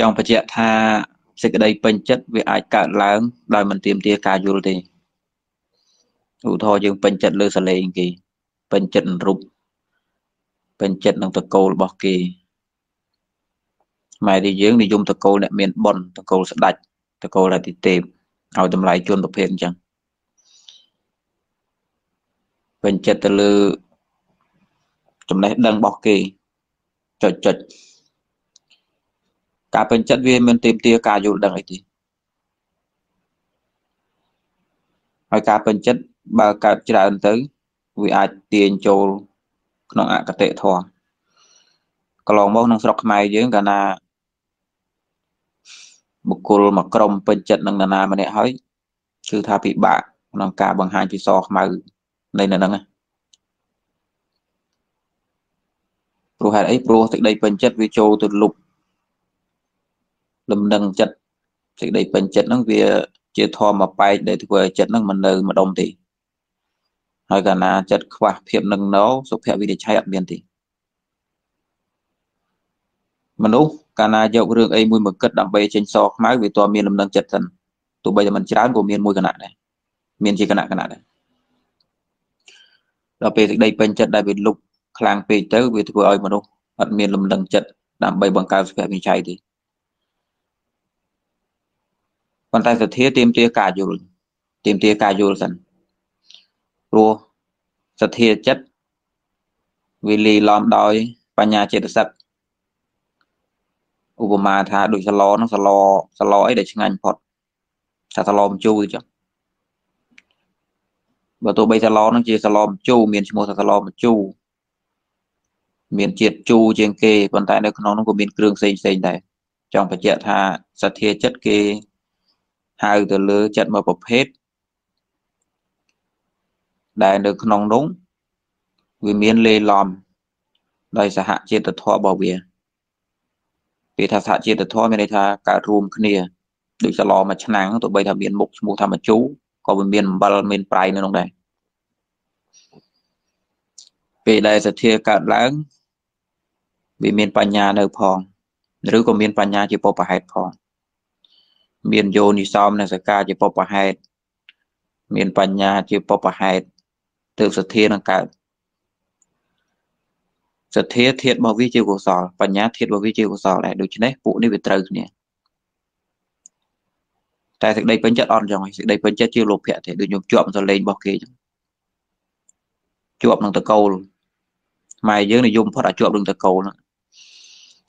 ចង់បញ្ជាក់ថាសេចក្តីពេញចិត្តវាអាចកើតឡើងដោយមិនទាមទារការយល់ទេឧទាហរណ៍យើងពេញចិត្តលើសលេងគេពេញចិត្តនឹងរូបពេញចិត្តនឹងតកូលរបស់គេម៉ែទីយើងនិយមតកូលអ្នកមានបុណ្យតកូលស្ដេចតកូលរតិទេពឲ្យតម្លៃជនប្រភេទអញ្ចឹងពេញចិត្តទៅលើចំណេះដឹងរបស់គេចុចចុច ការពេញចិត្តវាមិនទាមទារការយល់ដឹងអីទេហើយការពេញចិត្តបើកើតច្រើនទៅវាអាចទាញចូលក្នុងអកតេធម៌កន្លងមកក្នុងស្រុកខ្មែរយើងកាលណាបុគ្គលមួយក្រុមពេញចិត្តនឹងនរណាម្នាក់ហើយគឺថាពិបាកក្នុងការបង្ហាញពីសខ្មៅនៃនៅហ្នឹងព្រោះហេតុអីព្រោះសេចក្តីពេញចិត្តវាចូលទៅលុប លំនឹងចិត្តសេចក្តីពេញចិត្តហ្នឹងវាជាធម៌មួយបែកដែលធ្វើឲ្យចិត្តហ្នឹងមិននៅម្ដុំទេហើយកាលណាចិត្តខ្វះភាពនឹងណោសុភវិរិច្ឆ័យអត់មានទេមនុស្សកាលណាយករឿងអីមួយមកគិតដើម្បីចេញសខ្មៅវាតមានលំនឹងចិត្តសិនទោះបីតែមិនច្រើនក៏មានមួយគណៈដែរមានជាគណៈគណៈដែរដល់ពេលសេចក្តីពេញចិត្តដែលវាលុបខ្លាំងពេកទៅវាធ្វើឲ្យមនុស្សអត់មានលំនឹងចិត្តដើម្បីបង្កើតសុភវិរិច្ឆ័យទេ ប៉ុន្តែសទ្ធាទាមទារការយល់ទាមទារការយល់សិនព្រោះសទ្ធាចិត្តវាលីឡំដោយ បញ្ញាចេតសិកឧបមាថាដូចសឡហ្នឹងសឡសឡអីដែលឆ្ងាញ់ផុតថាសឡមជូរចឹងបើទោះបីសឡហ្នឹងជាសឡមជូរមានឈ្មោះថាសឡមជូរមានជាតិជូរជាងគេប៉ុន្តែនៅក្នុងនោះក៏មានគ្រឿងផ្សេងផ្សេងដែរចង់បញ្ជាក់ថាសទ្ធាចិត្តគេ ហៅទៅលើចិត្តមួយប្រភេទដែលនៅក្នុងនោះវាមានលេឡំដោយសហជាតិធម៌របស់វាពេលថាសហជាតិធម៌មានន័យថាកើតរួមគ្នាដូចសឡមួយឆ្នាំងទោះបីថាមានមុខឈ្មោះថាមជូក៏វាមានអំបិលមានប្រៃនៅក្នុងដែរពេលដែលសទ្ធាកើតឡើងវាមានបញ្ញានៅផងឬក៏មានបញ្ញាជាពុបហេតុផង មានយោនិសោមនសកាជាពុបហេតុមានបញ្ញាជាពុបហេតុទើបសទ្ធានឹងកើតសទ្ធាធាតរបស់វាជាកុសលបញ្ញាធាតរបស់វាជាកុសលដែរដូច្នេះពួកនេះវាត្រូវគ្នាតែសេចក្តីពេញចិត្តអត់ចឹងសេចក្តីពេញចិត្តជាលោភៈទេដូចខ្ញុំជាប់សលេងរបស់គេចឹងជាប់នឹងតកូលម៉ែយើងនិយមផុតអាជាប់នឹងតកូលហ្នឹង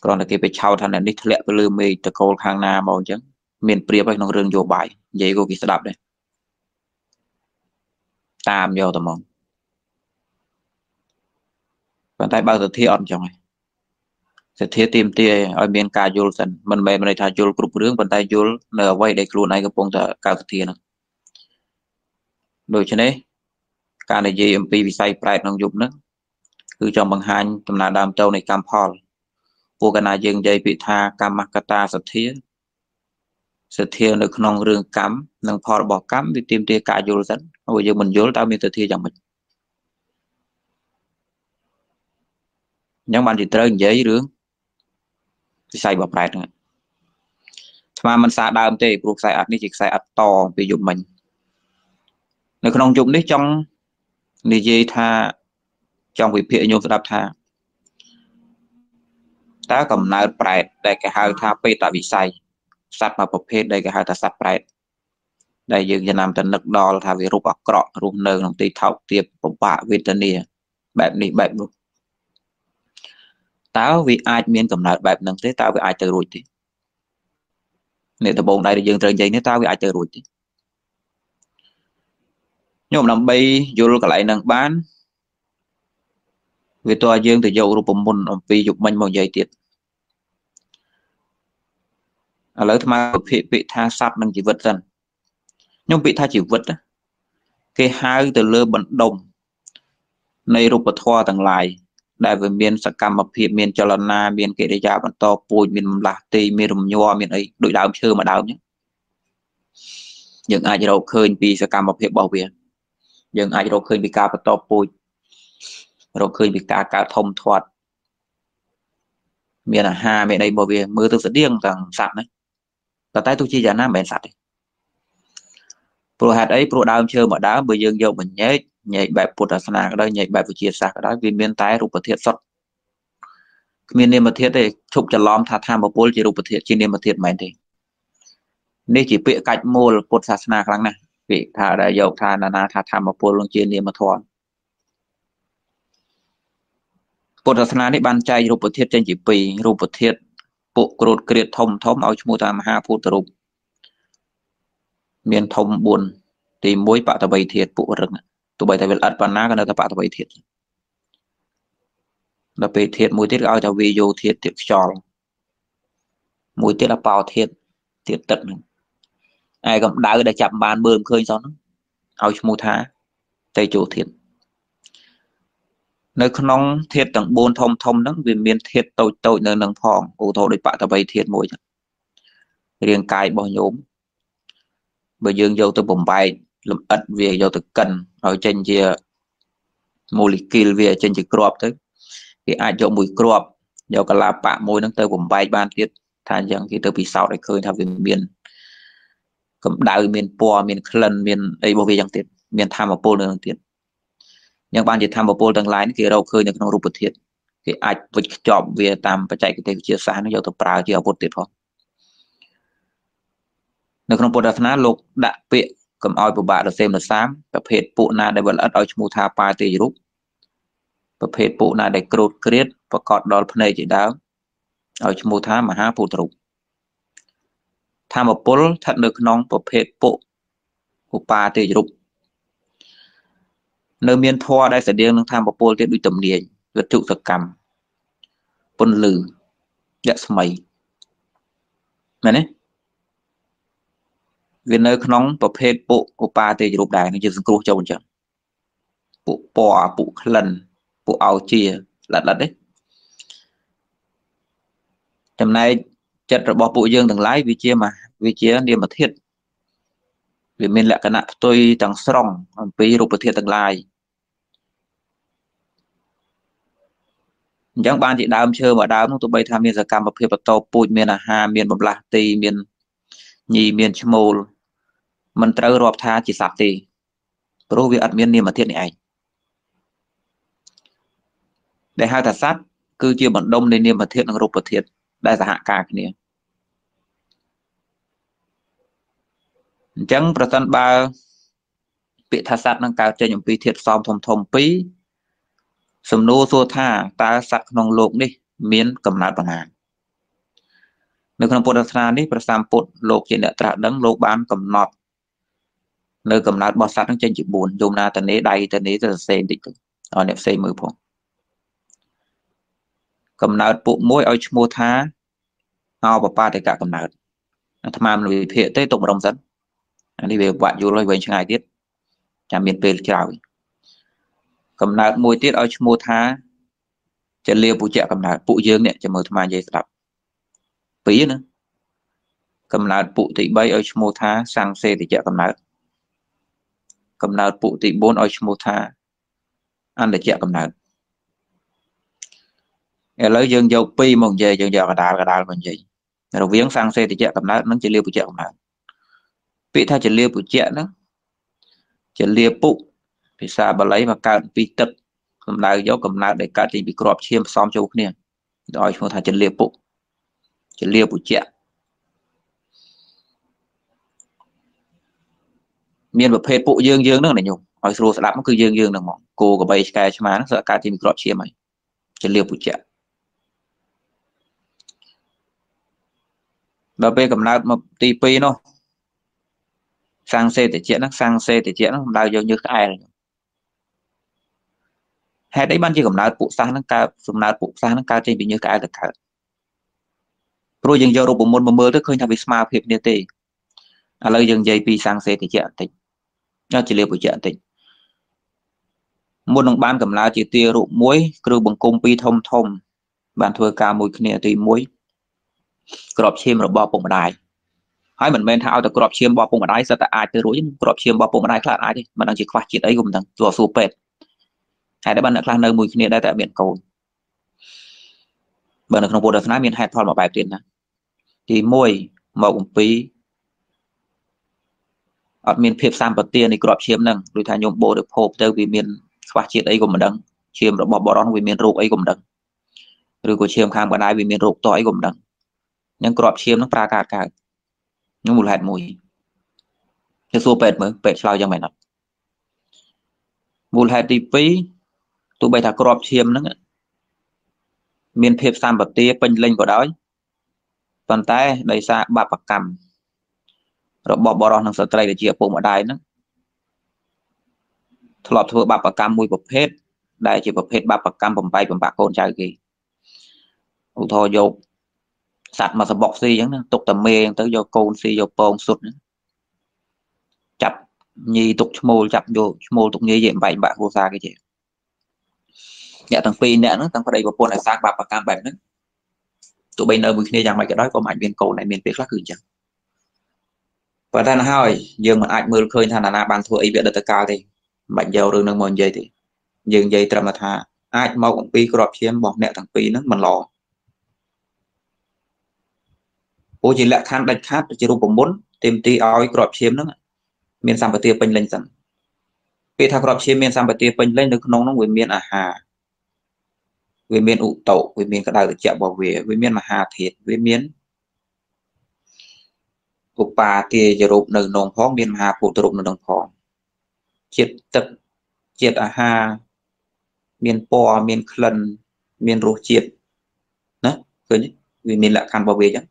គ្រាន់តែគេไปឆោតថាអ្នកនេះធ្លាក់ទៅលើមេឃតកូលខាងណាមកអញ្ចឹង មានប្រៀបហើយក្នុងរឿងយោបាយនិយាយក៏គេស្ដាប់ដែរតាមយកតែមកប៉ុន្តែបើសទ្ធាអត់អញ្ចឹងហើយសទ្ធាទៀមទាឲ្យមានការយល់សិនមិនមែនន័យថាយល់គ្រប់រឿងប៉ុន្តែយល់នៅអ្វីដែលខ្លួនឯងកំពុងតែកើតសទ្ធាហ្នឹងដូច្នេះការនិយាយអំពីវិស័យប្រែតក្នុងយុគហ្នឹងគឺចង់បង្ហាញដំណើរដើមតោនៃកម្មផលពួកកណាយើងនិយាយពីថាកម្មកតាសទ្ធា សទ្ធានៅក្នុងរឿងកម្មនិងផលរបស់កម្មវាទាមទារការយល់សិនហើយយើងមិនយល់តើមានសទ្ធាយ៉ាងម៉េចអញ្ចឹងបានជាត្រូវនិយាយរឿងវិស័យបប្រែតហ្នឹងស្មាមិនសាដើមទេព្រោះខ្សែអត់នេះជាខ្សែអត់តពីយុគមិញនៅក្នុងយុគនេះចង់និយាយថាចង់វិភាគញោមស្ដាប់ថាតើកំណើតប្រែតដែលគេហៅថាបេតវិស័យ សត្វមួយប្រភេទដែលគេហៅថាសត្វប្រែតដែលយើងចំណាំទៅនឹកដល់ថាវារូបអាក្រក់រស់នៅក្នុងទីថោកទាបពិបាកវេទនាបែបនេះបែបនោះតើវាអាចមានកំណើតបែបហ្នឹងទេតើវាអាចទៅរួចទេនេះដំបូងដៃដែលយើងត្រូវនិយាយនេះតើវាអាចទៅរួចទេខ្ញុំដើម្បីយល់កន្លែងហ្នឹងបានវាតើយើងទៅយករូបមន្តអំពីយុគមិញមកនិយាយទៀត ឥឡូវថ្មភិពាក្យថាសត្វនិងជីវិតសិនខ្ញុំពាក្យថាជីវិតគេហៅទៅលើបណ្ដុំនៃរូបធម៌ទាំងឡាយដែលវាមានសកម្មភាពមានចលនាមានកិរិយាបន្តពូជមានម្លាស់ទីមានរំញ័រមានអីដូចដើមឈើមួយដើមអញ្ចឹងយើងអាចរកឃើញពីសកម្មភាពរបស់វាយើងអាចរកឃើញពីការបន្តពូជរកឃើញពីការកើតធំធាត់មានអាហារមានអីរបស់វាមើលទៅស្តៀងទាំងសត្វហ្នឹង តែតែទោះជាយ៉ាងណាមិនមែនសត្វទេព្រោះហេតុអីព្រោះដើមឈើមួយដើមបើយើងយកមកញែកញែកបែបពុទ្ធសាសនាក៏ដោយញែកបែបវិទ្យាសាស្ត្រក៏ដោយវាមានតែរូបធាតុសុទ្ធគ្មាននាមធាតុទេឈប់ច្រឡំថាធម្មពលជារូបធាតុជានាមធាតុមិនមែនទេនេះជាពាក្យកាច់មូលពុទ្ធសាសនាខ្លាំងណាស់ពាក្យថាដែលយកថាណានាថាធម្មពលនឹងជានាមធម៌ពុទ្ធសាសនានេះបានចែករូបធាតុចេញជាពីររូបធាតុ ពុក្រូតក្រៀតធំធំឲ្យឈ្មោះថាមហាភូតរូបមានធំ4ទី1បតវ័យធាតុពុរឹងទោះបីតែវាល្អិតប៉ុណ្ណាក៏នៅតែបតវ័យធាតុដល់ពេលធាតុមួយទៀតក៏ឲ្យថាវាយោធាតុទៀតខ្យល់មួយទៀតអបោធាតុធាតុទឹកហ្នឹងឯកម្ដៅដែលចាប់បានមើលមិនឃើញសោះហ្នឹងឲ្យឈ្មោះថាតេជោធាតុ នៅក្នុងធាតុទាំង4ធំធំហ្នឹងវាមានធាតុតូចតូចនៅនឹងផងឧទាហរណ៍ដូចបតវ័យធាតុមួយចឹងរាងកាយរបស់ញោមបើយើងយកទៅបំបែកលំអិតវាយកទៅកិនឲ្យចេញជា molecule វាចេញជាគ្រាប់ទៅគេអាចយកមួយគ្រាប់យកកលាបៈមួយហ្នឹងទៅបំបែកបានទៀតថាអញ្ចឹងគេទៅពិសោធន៍ឲ្យឃើញថាវាមានកម្ដៅមានពណ៌មានក្លិនមានអីរបស់វាយ៉ាងទៀតមានធម្មពលនៅនឹងទៀត យ៉ាងបានជាធម្មពលទាំងឡាយនេះគេរកឃើញនៅក្នុងរូបធាតុគេអាចវិចខ្ចប់វាតាមបច្ចេកទេសវិទ្យាសាស្ត្រនោះយកទៅប្រើជាអាវុធទៀតផងនៅក្នុងពុទ្ធសាសនាលោកដាក់ពាក្យកុំឲ្យពិបាករសេមរសាមប្រភេទពួកណាដែលវិលអិតឲ្យឈ្មោះថាបាទេយរូបប្រភេទពួកណាដែលក្រូតក្រៀតប្រកបដល់ភ្នែកជាដើមឲ្យឈ្មោះថាមហាពុទ្ធរូបធម្មពលស្ថិតនៅក្នុងប្រភេទពុឧបាទេយរូប នៅមានធម៌ដែលស្តៀងនឹងធម្មពលទៀតដូចទំនាញវត្ថុសកម្មពន្លឺយស្មីមែនទេវានៅក្នុងប្រភេទពុឧបាទេយរូបដែរនឹងជាសង្គ្រោះចូលអញ្ចឹងពុពណ៌ពុក្លិនពុអោជាលិតលិតទេចំណែកចិត្តរបស់ពួកយើងទាំងឡាយវាជាមកវាជានាមធាតុវាមានលក្ខណៈផ្ទុយទាំងស្រុងអំពីរូបធាតុទាំងឡាយ អញ្ចឹងបានជាដើមឈើមួយដើមនោះទោះបីថាមានសកម្មភាពបន្តពូជមានអាហារមានបំលាស់ទីមានញីមានឈ្មោលមិនត្រូវរាប់ថាជាសត្វទេព្រោះវាអត់មាននាមធាតុនេះឯងដែលហៅថាសត្វគឺជាបណ្ដុំនៃនាមធាតុនិងរូបធាតុដែលសហការគ្នាអញ្ចឹងប្រសិនបើពាក្យថាសត្វនឹងកើតចេញអំពីធាតុផ្សំធំធំពីរ សំណួរសួរថាតើសត្វក្នុងโลกនេះ មានកំណើតប៉ុណ្ណានៅក្នុងពុទ្ធសាសនានេះព្រះសម្ពុទ្ធលោកជាអ្នកត្រាស់ដឹងលោកបានកំណត់នៅកំណើតរបស់សត្វនឹងចេញជា4យមណាតនេដៃតនេទៅសរសេរបន្តិចទៅឲ្យអ្នកផ្សេងមើលផងកំណើតពួកមួយឲ្យឈ្មោះថាអបបាតិកកំណើតអាត្មាមិនវិភាគទេទុកម្ដងសិនអានេះវាវាក់យល់ឲ្យវែងឆ្ងាយទៀតចាំមានពេលក្រោយ កំណើតមួយទៀតឲ្យឈ្មោះថាចលាពុជៈកំណើតពួកយើងនេះចាំមើលអាត្មានិយាយស្ដាប់ពីរណាកំណើតពុទី3ឲ្យឈ្មោះថាសង្សេតិជៈកំណើតកំណើតពុទី4ឲ្យឈ្មោះថាអន្តជៈកំណើតឥឡូវយើងយកពីរមកនិយាយយើងយកកដាលកដាលមកនិយាយរវាងសង្សេតិជៈកំណើតនិងចលាពុជៈកំណើតពាក្យថាចលាពុជៈហ្នឹងចលាពុ ភាសាបាលីមកកើតពីទឹកសំដៅយកកំណើតដែលកើតចេញពីក្របឈាមផ្សំចូលគ្នាដោយឈ្មោះថាចលាពុចលាពុជៈមានប្រភេទពួកយើងយើងហ្នឹងណាញោមឲ្យស្រួលស្ដាប់គឺយើងយើងហ្នឹងហ្មងគោក្របីឆ្កែឆ្មាហ្នឹងគឺកើតចេញពីក្របឈាមហើយចលាពុជៈដល់ពេលកំណើតមកទី2នោះសាំងសេតិជៈហ្នឹងសាំងសេតិជៈហ្នឹងសំដៅយកញើសក្អែល ហេតុអីបានជាកំណើតពួកសាសហ្នឹងកើតសំណើតពួកសាសហ្នឹងកើតចេញពីញើសក្អែលទៅកើតព្រោះយើងយករូបមន្តមកមើលទៅឃើញថាវាស្មើភាពគ្នាទេឥឡូវយើងនិយាយពីសាំងសេតិជៈបន្តិចយកជាលាបុជៈបន្តិចមុននឹងបានកំណើតជាទារូបមួយគ្រូបង្គំពីរធំធំ បានធ្វើការមួយគ្នាទី1ក្របឈាមរបស់ពុកម្ដាយហើយមិនមែនថាឲ្យតែក្របឈាមរបស់ពុកម្ដាយសិតតែអាចទៅរួចក្របឈាមរបស់ពុកម្ដាយខ្លះអាចទេមិនដឹងជាខ្វះជាតិអីក៏មិនដឹងទោះសួរពេទ្យ ហើយតែបានអ្នកខ្លះនៅមួយគ្នាដែរតែអត់មានកូនបើនៅក្នុងពុទ្ធសាសនាមានហេតុផលមួយបែបទៀតណាទី1មកអំពីអត់មានភាពសម្បទានៃក្របឈាមហ្នឹងដូចថាញោមបរិភោគទៅវាមានខ្វះជាតិអីក៏មិនដឹងឈាមរបស់បរិសុទ្ធវាមានរោគអីក៏មិនដឹងឬក៏ឈាមខាងបណ្ដាយវាមានរោគតអីក៏មិនដឹងអញ្ចឹងក្របឈាមហ្នឹងប្រើការកើតនោះមូលហេតុមួយទៅសួរពេទ្យមើលពេទ្យឆ្លើយយ៉ាងម៉េចអត់មូលហេតុទី2 ទោះបីថាក្របឈាមហ្នឹងមានភាពសម្បទាពេញលេញក៏ដោយប៉ុន្តែដោយសារបាបកម្មរបស់បរិសនិងស្ត្រីដែលជាឪពុកម្ដាយហ្នឹងធ្លាប់ធ្វើបាបកម្មមួយប្រភេទដែលជាប្រភេទបាបកម្មបំបែកបំបាក់កូនចៅគេឧទាហរណ៍យកសត្វមកសបុកស៊ីអញ្ចឹងណាទុកតែមេអញ្ចឹងទៅយកកូនស៊ីយកពងសុទ្ធចាប់ញីទុកឈ្មោលចាប់យកឈ្មោលទុកញីយកបែកបាក់គ្រួសារគេជា អ្នកទាំងពីរអ្នកហ្នឹងទាំងប្តីប្រពន្ធឲ្យសាកបាបកម្មបែបហ្នឹងទោះបីនៅមួយគ្នាយ៉ាងម៉េចក៏ដោយក៏មិនអាចមានកូនដែលមានពេលខ្លះគឺអញ្ចឹងប៉ុន្តែណាហើយយើងមិនអាចមើលឃើញថាណានាបានធ្វើអីវាដិតកាលទេមិនបាច់យករឿងនឹងមកនិយាយទេយើងនិយាយត្រឹមថាអាចមកអំពីក្របឈាមរបស់អ្នកទាំងពីរហ្នឹងមិនល្អព្រោះជាលក្ខខណ្ឌដាច់ខាតជារូបមន្តទេមទីឲ្យក្របឈាមហ្នឹងមានសម្បទាពេញលេញសិនពេលថាក្របឈាមមានសម្បទាពេញលេញនៅក្នុងហ្នឹងវាមានអាហារ វាមានឧតុវាមានក្តៅត្រជាក់របស់វាវាមានមហាធាតុវាមានឧបាទាយរូបនៅក្នុងផងមានមហាភូតរូបនៅក្នុងផងជាតិទឹកជាតិអាហារមានពណ៌មានក្លិនមានរសជាតិណាឃើញវាមានលក្ខខណ្ឌរបស់វាអញ្ចឹង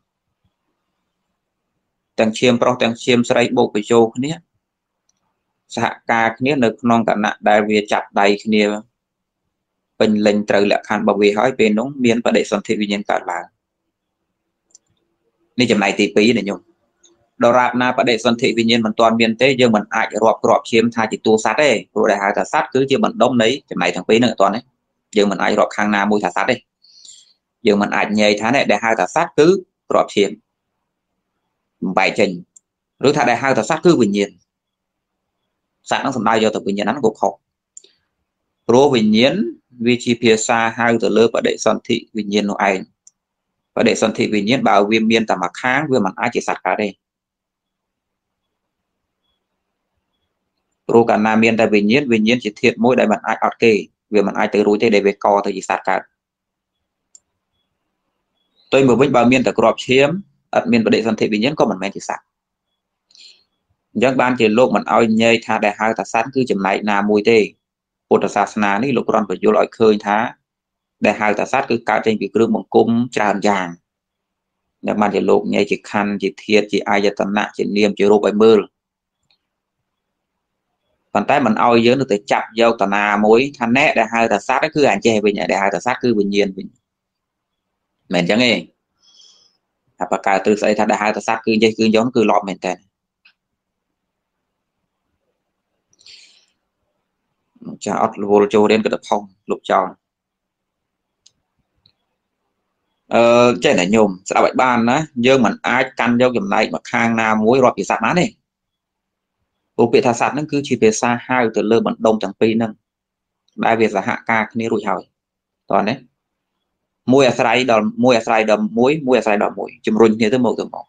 ទាំងឈាមប្រុសទាំងឈាមស្រីបូកបញ្ចូលគ្នាសហការគ្នានៅក្នុងគណៈដែលវាចាប់ដៃគ្នា ពេញលេញត្រូវលក្ខខណ្ឌរបស់វាហើយពេលនោះមានបដិសន្ធិវិញ្ញាណកើតឡើងនេះចំណែកទី2ណាញោមដរាបណាបដិសន្ធិវិញ្ញាណមិនទាន់មានទេយើងមិនអាចរាប់គ្រាប់ឈាមថាជាតួសត្វទេព្រោះដែលហៅថាសត្វគឺជាបណ្ដុំនៃចំណែកទាំងពីរហ្នឹងអត់ទាន់ទេយើងមិនអាចរាប់ខាងណាមួយថាសត្វទេយើងមិនអាចញែកថានេះដែលហៅថាសត្វគឺគ្រាប់ឈាមបំបែកចេញឬថាដែលហៅថាសត្វគឺវិញ្ញាណសត្វហ្នឹងសំដៅយកទៅវិញ្ញាណហ្នឹងក៏ខុសព្រោះវិញ្ញាណ វាជាភាសាហៅទៅលើបដិសន្ធិវិញ្ញាណនោះឯងបដិសន្ធិវិញ្ញាណបើវាមានតែមួយខាងវាមិនអាចជាសត្វកើតទេព្រោះកាលណាមានតែវិញ្ញាណវិញ្ញាណជាធាតុមួយដែលមិនអាចអត់គេវាមិនអាចទៅរួចទេដែលវាកទៅជាសត្វកើតទៅមកវិញបើមានតែក្របឈាមអត់មានបដិសន្ធិវិញ្ញាណក៏មិនមែនជាសត្វអញ្ចឹងបានជាលោកមិនអោយញែកថាដែលហៅថាសត្វគឺចំណែកណាមួយទេ ពុទ្ធសាសនានេះលោកគ្រាន់បញ្យល់ឲ្យឃើញថា ដែលហៅថាសត្វគឺកើតចេញពីគ្រឿងបង្គំច្រើនយ៉ាងដែលបានជាលោកញែកជាខណ្ឌជាធាតជាអាយតនៈជានាមជារូបឲ្យមើលប៉ុន្តែមិនអោយយើងនៅតែចាប់យកតាណាមួយថាណែដែលហៅថាសត្វគឺអញ្ចេះវិញដែលហៅថាសត្វគឺវិញ្ញាណវិញមិនអញ្ចឹងទេថាបកកើតទ្រឹស្ដីថាដែលហៅថាសត្វគឺអញ្ចេះគឺយកគឺលប់មែនតើ ចាអត់រវល់ចូលរៀនក៏ទៅផុសលុបចោលអឺចេះតែញោមស្ដាប់ឲ្យបានណាយើងមិនអាចកាន់យកចំណែកមកខាងណាមួយរាប់ពីសត្វបានទេព្រោះពាក្យថាសត្វហ្នឹងគឺជាភាសាហៅទៅលើបណ្ដុំទាំងពីរហ្នឹងដែលវាសហការគ្នារួចហើយតោះណាមួយអាស្រ័យដល់មួយអាស្រ័យដល់មួយមួយអាស្រ័យដល់មួយជំរុញគ្នាទៅមកទៅមក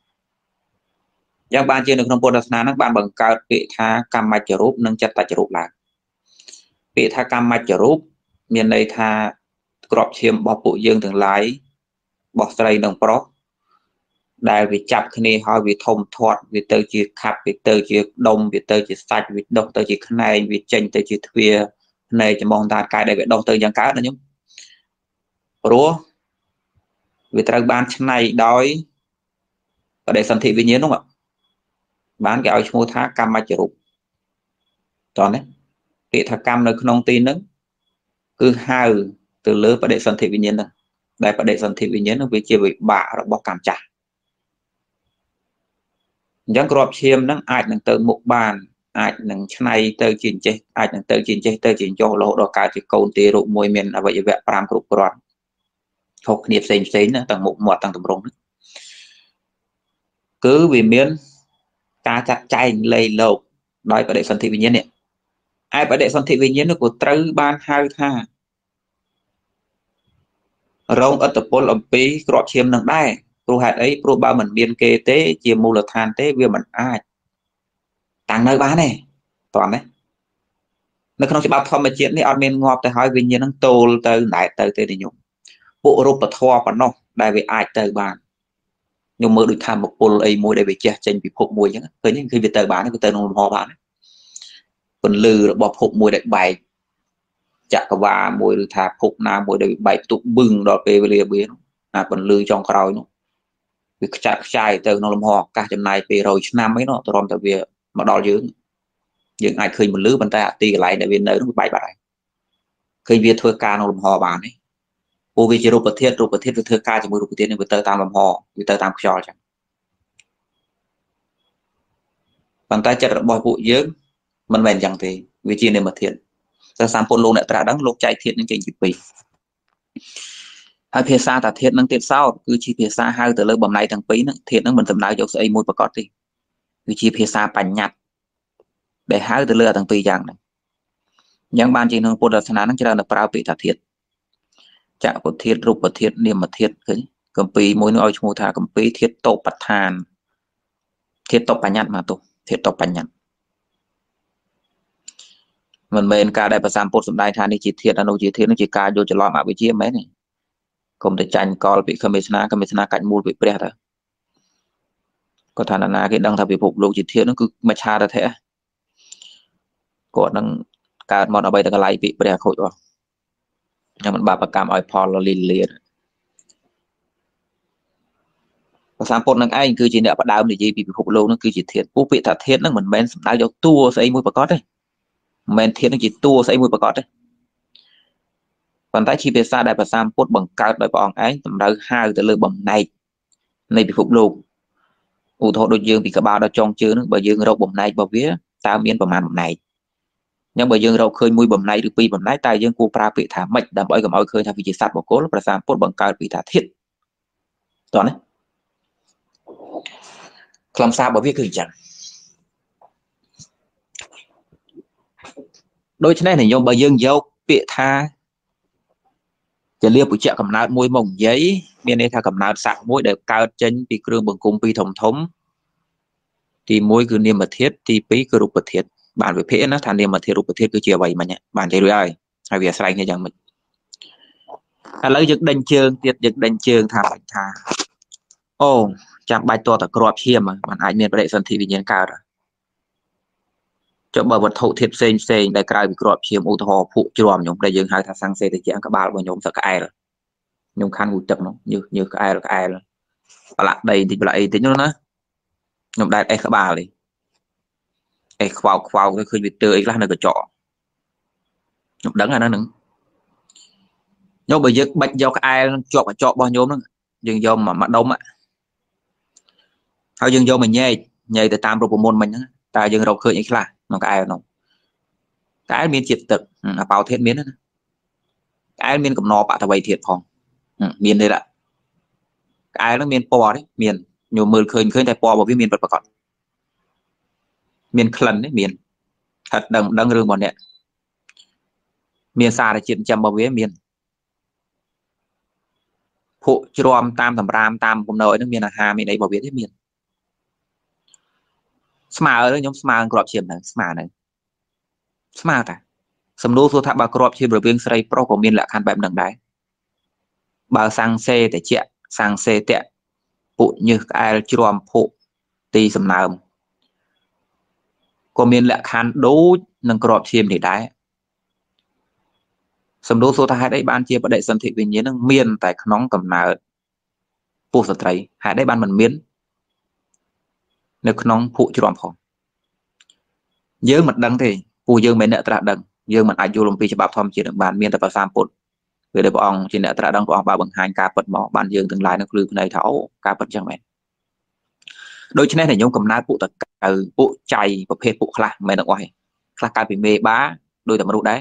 យ៉ាងបានជានៅក្នុងពុទ្ធសាសនាហ្នឹងបានបង្កើតពាក្យថាកម្មច្ចរូបនិងចិត្តច្ចរូបឡើង ពាក្យថាកម្មច្ចរូបមានន័យថាក្របឈាមរបស់ពួកយើងទាំងឡាយរបស់ស្រីនិងប្រុសដែលវាចាប់គ្នាហើយវាធំធាត់វាទៅជាខាប់វាទៅជាដុំវាទៅជាសាច់វាដុះទៅជាខ្នែងវាចេញទៅជាទ្វាភ្នែកច្បងតាកាយដែលវាដុះទៅយ៉ាងកើតណាញោមព្រោះវាត្រូវបានឆ្នៃដោយបដិសន្ធិវិញ្ញាណនោះបានគេឲ្យឈ្មោះថាកម្មច្ចរូបតោះណា ពាក្យថាកម្មនៅក្នុងទីហ្នឹងគឺហៅទៅលើបដិសន្ធិវិញ្ញាណហ្នឹងដែលបដិសន្ធិវិញ្ញាណហ្នឹងវាជាវិបាករបស់កម្មចាស់អញ្ចឹងក្របឈាមហ្នឹងអាចនឹងទៅមុខបានអាចនឹងឆ្នៃទៅជាអញ្ចេះអាចនឹងទៅជាអញ្ចេះទៅជាអញ្ចោះរហូតដល់កើតជាកូនទេរូបមួយមានអវយវៈ5គ្រប់គ្រាន់ខុសគ្នាផ្សេងផ្សេងណាទាំងមុខមាត់ទាំងទម្រង់ហ្នឹងគឺវាមានការចាត់ចែងលេខលោកដោយបដិសន្ធិវិញ្ញាណនេះ ឯបដិសន្ធិវិញ្ញាណនោះក៏ត្រូវបានហៅថារងអត្តពលអំពីក្របឈាមនឹងដែរព្រោះហេតុអីព្រោះបើមិនមានគេទេ ជាមូលដ្ឋានទេវាមិនអាចតាំងនៅបានទេតោះណានៅក្នុងច្បាប់ធម្មជាតិនេះអត់មានងាប់ទៅហើយវិញ្ញាណនឹងតូលទៅណែទៅទេញោមពួករូបធម៌ប៉ុណ្ណោះដែលវាអាចទៅបានខ្ញុំមើលដូចធម្មពលអីមួយដែលវាចេះចេញពិភពមួយអញ្ចឹងឃើញឃើញវាទៅបានវាទៅក្នុងលំហបាន ពន្លឺរបស់ភពមួយដែលបែកចក្រវាលមួយឬថាភពណាមួយដែលបែកទុកបឹងដល់ពេលវេលាវាអាពន្លឺចុងក្រោយនោះវាខ្ចាត់ខ្ចាយទៅក្នុងលំហអាកាសចំណាយពេល100ឆ្នាំអីនោះទ្រាំតែវាមកដល់យើងយើងអាចឃើញពន្លឺប៉ុន្តែអាទីកន្លែងដែលវានៅនោះបែកបាត់ហើយឃើញវាធ្វើការក្នុងលំហបានទេព្រោះវាជារូបធាតុរូបធាតុវាធ្វើការជាមួយរូបធាតុនេះវាទៅតាមលំហវាទៅតាមខ្យល់ចឹងប៉ុន្តែចិត្តរបស់ពួកយើង មិនមែនចឹងទេវាជានិមិត្តធាតុតែសម្ពុទ្ធលោកអ្នកត្រាស់ដឹងលោកចែកធាតុនឹងចេញជាពីរហើយភាសាតាធាតុនឹងទៀតសោតគឺជាភាសាហៅទៅលើបំណែកទាំងពីរហ្នឹងធាតុហ្នឹងមិនសំដៅយកស្អីមួយប្រកបទេគឺជាភាសាបញ្ញត្តិដែលហៅទៅលើទាំងពីរយ៉ាងហ្នឹងអញ្ចឹងបានជាក្នុងពុទ្ធសាសនាហ្នឹងច្រើនតែប្រើពាក្យថាធាតុចក្រពធាតុរូបធាតុនាមធាតុឃើញកម្ពីមួយនោះឲ្យឈ្មោះថាកម្ពីធាតុតបឋានធាតុតបបញ្ញត្តិមកទោះធាតុតបបញ្ញត្តិ មិនមែនការដែលប្រសាមពុទ្ធសម្ដែងថានេះជាធាតុអនុជាធាតុនោះជាការយកច្រឡំអវិជ្ជាមែនទេកុំទៅចាញ់កលពីខមេស្នាខមេស្នាកាច់មូលពីព្រះទៅគាត់ថាណាគេដឹងថាពិភពលោកជាធាតុនោះគឺមច្ឆារធៈគាត់នឹងកើតមកដើម្បីតែកន្លែងពីព្រះខូចអស់ខ្ញុំមិនបាបកម្មឲ្យផលលីលៀនភាសាពុទ្ធនឹងឯងគឺជាអ្នកបដើមនិយាយពីពិភពលោកនឹងគឺជាធាតុពូពាក្យថាធាតុនឹងមិនមែនសំដៅយកតួស្អីមួយប្រកបទេ មិនមែនធាតុនឹងជាតួស្អីមួយប្រកបទេប៉ុន្តែជាភាសាដែលភាសាពុទ្ធបង្កើតដោយព្រះអង្គឯងតម្រូវហៅទៅលើបំណែកនៃពិភពលោកឧទាហរណ៍ដូចយើងពីក្បាលដល់ចុងជើងនឹងបើយើងរកបំណែករបស់វាតើមានប្រមាណបំណែកអញ្ចឹងបើយើងរកឃើញមួយបំណែកឬពីរបំណែកតើយើងគួរប្រើពាក្យថាម៉េចដើម្បីកុំឲ្យឃើញថាវាជាសត្វបុគ្គលប្រសាពុទ្ធបង្កើតពីថាធាតតោះណាខ្លឹមសាររបស់វាគឺអញ្ចឹង ដូច្នេះនិយមបើយើងយកពាក្យថាជាលាពុជ្ជកំណើតមួយមកនិយាយមានន័យថាកំណើតស័កមួយដែលកើតចេញពីគ្រឿងបង្គំពីរធំធំទី1គឺនាមធាតុទី2គឺរូបធាតុបានវិភាគណាថានាមធាតុរូបធាតុគឺជាអ្វីមិញបាននិយាយរួចហើយហើយវាអាស្រ័យគ្នាយ៉ាងម៉េចឥឡូវយើងដេញជើងទៀតយើងដេញជើងថាបាច់ថាអូចាំបាច់តតក្របឈាមมันអាចមានបដិសន្ធិវិញ្ញាណកើត ចុះបើវត្ថុធាតុផ្សេងផ្សេងដែលក្រៅពីក្របឈាមឧទាហរណ៍ភក់ជ្រំខ្ញុំដែលយើងហៅថាសង្សេតិជាក្បាលរបស់ខ្ញុំសឹកក្អែលខ្ញុំខាន់គូទឹកនោះញើសញើសក្អែលក្អែលប្រឡាក់ដីបន្តិចប្រឡាក់អីបន្តិចនោះណាខ្ញុំដែលអេសក្បាលនេះអេសខ្វោកខ្វោកទៅឃើញវាទើអីខ្លះនៅកញ្ចក់ខ្ញុំដឹងអាហ្នឹងហ្នឹងខ្ញុំបើយើងបាច់យកក្អែលជាប់កញ្ចក់របស់ខ្ញុំហ្នឹងយើងយកមកដុំហើយយើងយកមកញែកញែកទៅតាមរូបមន្តមិញហ្នឹងតើយើងរកឃើញអីខ្លះ ក្នុងក្អែលនោះក្អែលមានជាតិទឹកអបោធាតមានណាក្អែលមានកំណបតវ័យធាតផងមានទេឡាក្អែលនឹងមានពណ៌ទេមានញោមមើលឃើញឃើញតែពណ៌របស់វាមានប្រកបមានក្លិនទេមានហិតដឹងដឹងរឿងរបស់អ្នកមានសារជាតិចិញ្ចឹមរបស់វាមានភក់ជ្រាំតាមសម្រាមតាមគំនរអីហ្នឹងមានអាហារមានអីរបស់វាទេមាន ស្មើទៅខ្ញុំស្មើក្របឈាមហ្នឹងស្មើហ្នឹងស្មើតាសំណួរសួរថាបើក្របឈាមរវាងស្រីប្រុសក៏មានលក្ខខណ្ឌបែបហ្នឹងដែរបើសាំងសេតិចសាំងសេតៈពុញើសក្អែលជ្រាំភក់ទីសំណើមក៏មានលក្ខខណ្ឌដូចនឹងក្របឈាមនេះដែរសំដៅសួរថាហេតុអីបានជាបដិសន្ធិវិញ្ញាណនឹងមានតែក្នុងកំណើតពុះស្ត្រីហេតុអីបានមិនមាន នៅក្នុងភក់ជ្រាំផងយើងមិនដឹងទេពួកយើងមិនអ្នកត្រាស់ដឹងយើងមិនអាចយល់អំពីច្បាប់ធម្មជាតិនឹងបានមានតែប្រសាពុទ្ធពេលដែលព្រះអង្គជាអ្នកត្រាស់ដឹងព្រះអង្គបានបង្ហាញការពិតមកបានយើងទាំងឡាយនៅគ្លឺភ្នែកថាអូការពិតចឹងមែនដូច្នេះតែខ្ញុំកំណើតពួកតកៅពួកចៃប្រភេទពួកខ្លះមិនមែនទាំងអស់ទេខ្លះកើតពីមេបាដោយតែមនុស្សដែរ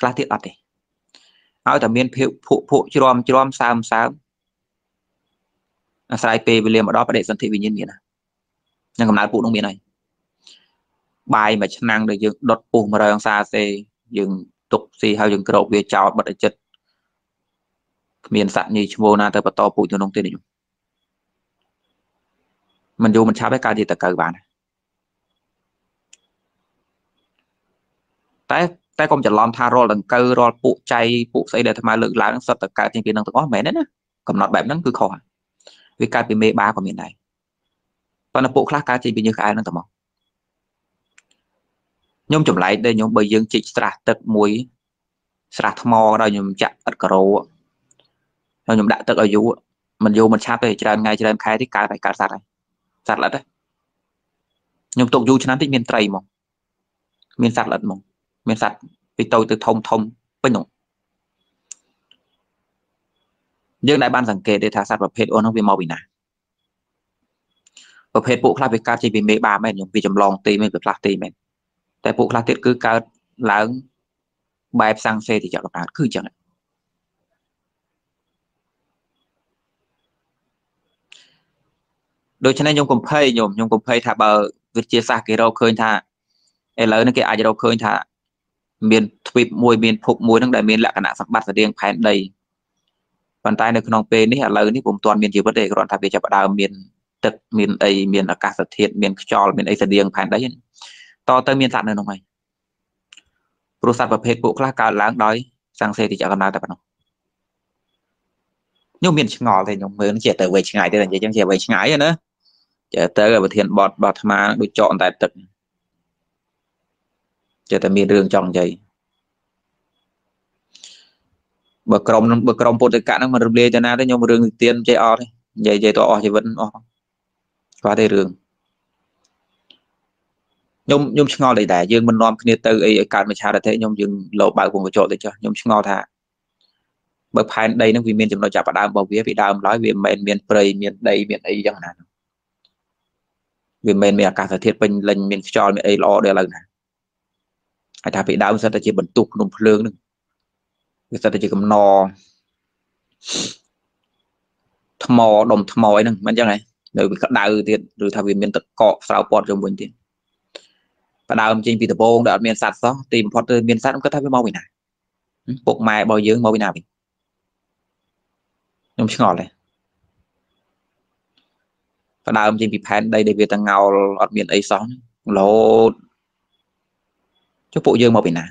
ខ្លះទៀតអត់ទេហើយតែមានភាពភក់ភក់ជ្រាំជ្រាំសើមសើមអាស្រ័យពេលវេលាមកដល់បដិសន្ធិវិញ្ញាណមានណា នឹងកំណើតពួកនោះមានហើយបាយមួយឆ្នាំងដែលយើងដុតពុះ100អង្សាសេយើងទុកស៊ីហើយយើងក្រោកវាចោលបិទឲ្យចិត្តគ្មានសัตว์ញីឈ្មោះណាទៅបន្តពូជទៅក្នុងទេខ្ញុំមិនយូរមិនឆាប់ទេកើតជាតកើបានតែតែកុំច្រឡំថារាល់ដង្កូវរាល់ពួកចៃពួកស្អីដែលអាត្មាលើកឡើងសុទ្ធតែកើតជាពីនឹងទាំងអស់មែនទេណាកំណត់បែបហ្នឹងគឺខុសវាកើតពីមេបាក៏មានដែរ ប៉ុន្តែពួកខ្លះកើតជាពីញើសក្អែលហ្នឹងតែមកខ្ញុំចម្លែកដែរខ្ញុំបើយើងជីកស្រះទឹកមួយស្រះថ្មដល់ខ្ញុំចាក់ឥតការ៉ូហើយខ្ញុំដាក់ទឹកឲ្យយូរមិនយូរមិនឆាប់ទេច្រើនថ្ងៃច្រើនខែទីកើតហើយកើតសត្វហើយសត្វល្អិតខ្ញុំទុកយូរឆ្នាំតិចមានត្រីហ្មងមានសត្វល្អិតហ្មងមានសត្វពីតូចទៅធំធំពេញនោះយើងដែលបានសង្កេតទេថាសត្វប្រភេទអូននោះវាមកពីណា ប្រភេទពួកខ្លះវាកើតជាពីមេបាមែនខ្ញុំវាចម្លងទីមែនវាផ្លាស់ទីមែនតែពួកខ្លះទៀតគឺកើតឡើងបែបសង្សេតិចកកើតគឺអញ្ចឹងដូច្នេះខ្ញុំកំភៃខ្ញុំខ្ញុំកំភៃថាបើវិទ្យាសាស្ត្រគេរកឃើញថាឥឡូវនេះគេអាចរកឃើញថាមានទ្វីបមួយមានភពមួយនឹងដែលមានលក្ខណៈសម្បត្តិស្តៀងផែនដីប៉ុន្តែនៅក្នុងពេលនេះឥឡូវនេះពុំទាន់មានជីវិតទេគ្រាន់តែវាចាប់ផ្ដើមមាន ទឹកមានអីមានអាកាសធាតុមានខ្យល់មានអីស្តៀងផែនដីតទៅមានសត្វនៅក្នុងហើយព្រោះសត្វប្រភេទពួកខ្លះកើតឡើងដោយសង្សេតិចកំណើតតែប៉ុណ្ណោះខ្ញុំមានឆ្ងល់ទេខ្ញុំមើលជាទៅវែងឆ្ងាយទេនិយាយចឹងជាវែងឆ្ងាយណាចេះទៅប្រធានបតបអាត្មាដូចចកតែទឹកចេះតែមានរឿងចង់និយាយបើក្រុមបើក្រុមពុទ្ធកៈហ្នឹងមិនរំលាយទៅណាទេខ្ញុំរឿងទៀនចេះអត់ទេនិយាយនិយាយទៅអស់ជីវិតអស់ គាត់ទេរឿងខ្ញុំខ្ញុំឆ្ងល់ដែរដែរយើងមិននាំគ្នាទៅអីឲ្យកើតមច្ឆារតិខ្ញុំយើងលោបើកវងកញ្ចក់ទៅចុះខ្ញុំឆ្ងល់ថាបើផែនដីហ្នឹងវាមានចំណុចចាប់ផ្ដើមរបស់វាពីដើមឡើយវាមិនមែនមានព្រៃមានដីមានអីយ៉ាងណាវាមិនមែនមានអាកាសធាតុពេញលេញមានខ្យល់មានអីល្អដល់ឥឡូវណាហើយថាពីដើមសិតតែជាបន្ទុកក្នុងភ្លើងហ្នឹងវាសិតតែជាកំណថ្មដុំថ្មអីហ្នឹងមិនអញ្ចឹងហ៎ នៅវាក្តៅទៀតឬថាវាមានទឹកកកស្រោបពត់ជុំវិញទៀតផ្ដើមចេញពីដំបងដែលអត់មានសត្វសោះទីបំផុតទៅមានសត្វគាត់ថាវាមកពីណាពុកម៉ែរបស់យើងមកពីណាវិញខ្ញុំឆ្ងល់ដែរផ្ដើមចេញពីផែនដីដែលវាតងោលអត់មានអីសោះរហូតចុះពួកយើងមកពីណា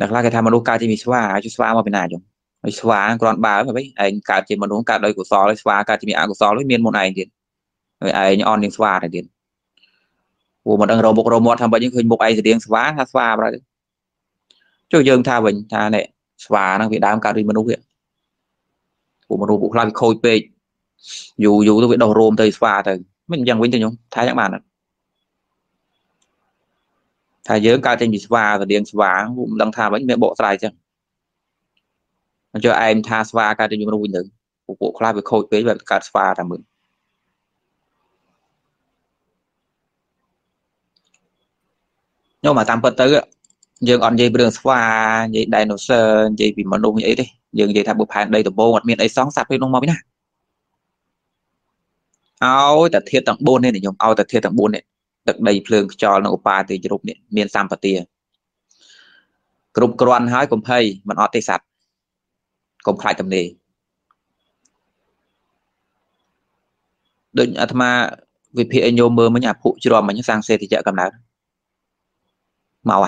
អ្នកខ្លះគេថាមនុស្សកើតជាពីស្វាចុះស្វាមកពីណាចុះ ហើយស្វាគ្រាន់បើហីឯងកើតជាមនុស្សកើតដោយកុសលហើយស្វាកើតជាមានអកុសលហើយមានមុនឯងទៀតហើយឯងអន់នឹងស្វាទៅទៀតព្រោះមិនដឹងរមុខរមាត់ថាបើយើងឃើញមុខឯងស្តៀងស្វាថាស្វាប្រហែលចុះយើងថាវិញថានេះស្វាហ្នឹងវាដើមកើតពីមនុស្សវាពួកមនុស្សពួកខ្លះវាខូចពេកយូរយូរទៅវាដោះរោមទៅស្វាទៅមិនយ៉ាងវិញទៅខ្ញុំថាយ៉ាងបានថាយើងកើតចេញពីស្វាស្តៀងស្វាមិនដឹងថាវិញមានបកស្រាយចឹងអញ្ចឹងឯងថាស្វាកើតចេញពីមនុស្សវិញទៅពួកពួកខ្លះវាខូចពេកវាកើតស្វាតែមើលខ្ញុំមកតាមពិតទៅយើងអត់និយាយពីរឿងស្វានិយាយ dinosaur និយាយពីមនុស្សអីទេយើងនិយាយថាបើផែនដីដំបូងអត់មានអីសងសត្វពេលនោះមកពីណាឲ្យតែធាតុទាំង4នេះខ្ញុំឲ្យតែធាតុទាំង4នេះទឹកដីភ្លើងខ្យល់និងឧបាទេជ្រុបនេះមានសម្បទាគ្រប់គ្រាន់ហើយកុំភ័យមិនអត់ទេសសัตว์ កុំខ្លាចទំនេរដូចអាត្មាវិភាគឲ្យញោមមើលមិញអាភុជ្រំមិញសាងសេតិចកំណើតមក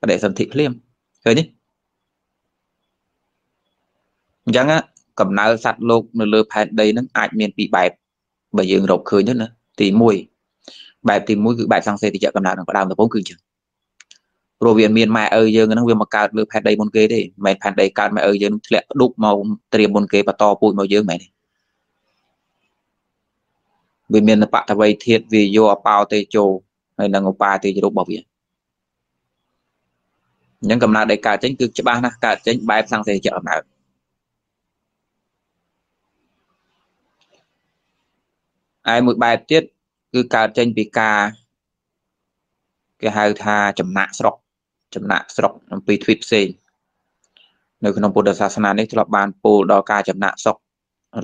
អាបដិសន្ធិភ្លាមឃើញទេអញ្ចឹងកំណើសត្វលោកនៅលើផែនដីហ្នឹងអាចមានពីរបែបបើយើងរកឃើញទៅណាទី1បែបទី1គឺបែបសង្សេតិចកំណើតនឹងផ្ដើមដំបូងគឺអញ្ចឹង ព្រោះវាមានម៉ែឪយើងហ្នឹងវាមកកើតលើផែនដីមុនគេទេមិនមែនផែនដីកើតម៉ែឪយើងធ្លាក់ផ្ដុកមកត្រៀមមុនគេបន្តពូជមកយើងមែនទេវាមានបតវ័យធាតវាយកអបោទេជោហើយនឹងឧបាទេជរូបរបស់វាអញ្ចឹងកំណើតដែលកើតចេញគឺច្បាស់ណាស់កើតចេញបែបសង្សេតិចកំណើតឯមួយបែបទៀតគឺកើតចេញពីការគេហៅថាចំណាក់ស្រុក ចំណាក់ស្រុកអំពីទ្វីបផ្សេងនៅក្នុងពុទ្ធសាសនានេះធ្លាប់បានពោលដល់ការចំណាក់ស្រុក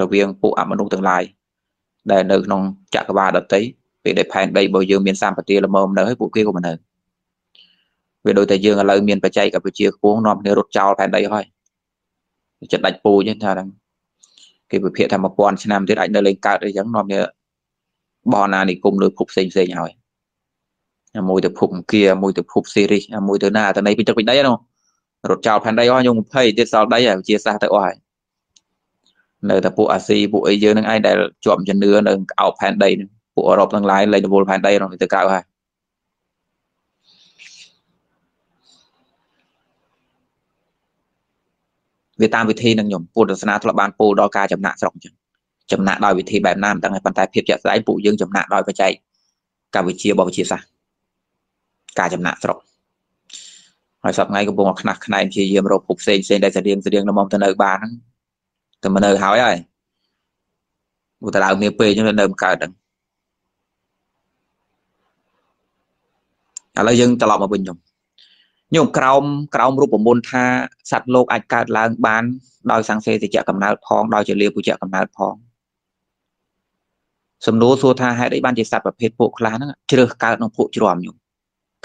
រវាងពួកអមនុស្សទាំងឡាយដែលនៅក្នុងចក្រវាលដតីពេលដែលផែនដីរបស់យើងមានសម្បទាល្មមនៅហើយពួកគេក៏មិននៅវាដូចតែយើងឥឡូវមានបច្ចេកវិទ្យាខ្ពស់នាំគ្នារត់ចោលផែនដីហើយចិត្តដាច់ពូជថាហ្នឹងគេវិភាគថា1000ឆ្នាំទៀតអាចនៅលេងកើតអីចឹងនាំយកបរណានិគមលើភពផ្សេងផ្សេងហើយ មួយទៅភពអង្គាមួយទៅភពសេរីមួយទៅណាទៅនៃពីទឹកពីដីហ្នឹងរត់ចោលផែនដីអស់យើង20ទៀតសល់ដីហើយវិជាសាស្ត្រទៅអស់ហើយនៅតែពួកអាស៊ីពួកអីយើងនឹងឯងដែលជាប់ជំនឿនៅអោបផែនដីហ្នឹងពួកអឺរ៉ុបទាំងឡាយលេងរវល់ផែនដីហ្នឹងទៅក្រៅហើយវាតាមវិធីនឹងខ្ញុំពុទ្ធសាសនាធ្លាប់បានពោលដល់ការចំណាក់ស្រុកអញ្ចឹងចំណាក់ដោយវិធីបែបណាមិនដឹងប៉ុន្តែភាពជាក់ស្ដែងពួកយើងចំណាក់ដោយបច្ចេកវិទ្យារបស់វិទ្យាសាស្ត្រ ការចំណាក់ស្រុកហើយសប្តាហ៍ថ្ងៃកំពុងខ្នះខ្នែងព្យាយាមរកភពផ្សេងផ្សេងដែលស្រៀងស្រៀងនៅមកទៅនៅបានហ្នឹងតែមកនៅហើយហើយឧទាហរណ៍មានពេលអញ្ចឹងនៅមិនកើតហ្នឹងឥឡូវយើងត្រឡប់មកវិញខ្ញុំញោមក្រោមក្រោមរូបមន្តថាសត្វលោកអាចកើតឡើងបានដោយសង្សេតិចកំណើតផងដោយជាលាពុជៈកំណើតផងសំណួរសួរថាហេតុអីបានជាសត្វប្រភេទពួកខ្លះហ្នឹងជ្រើសកើតក្នុងពួកជ្រាំញោម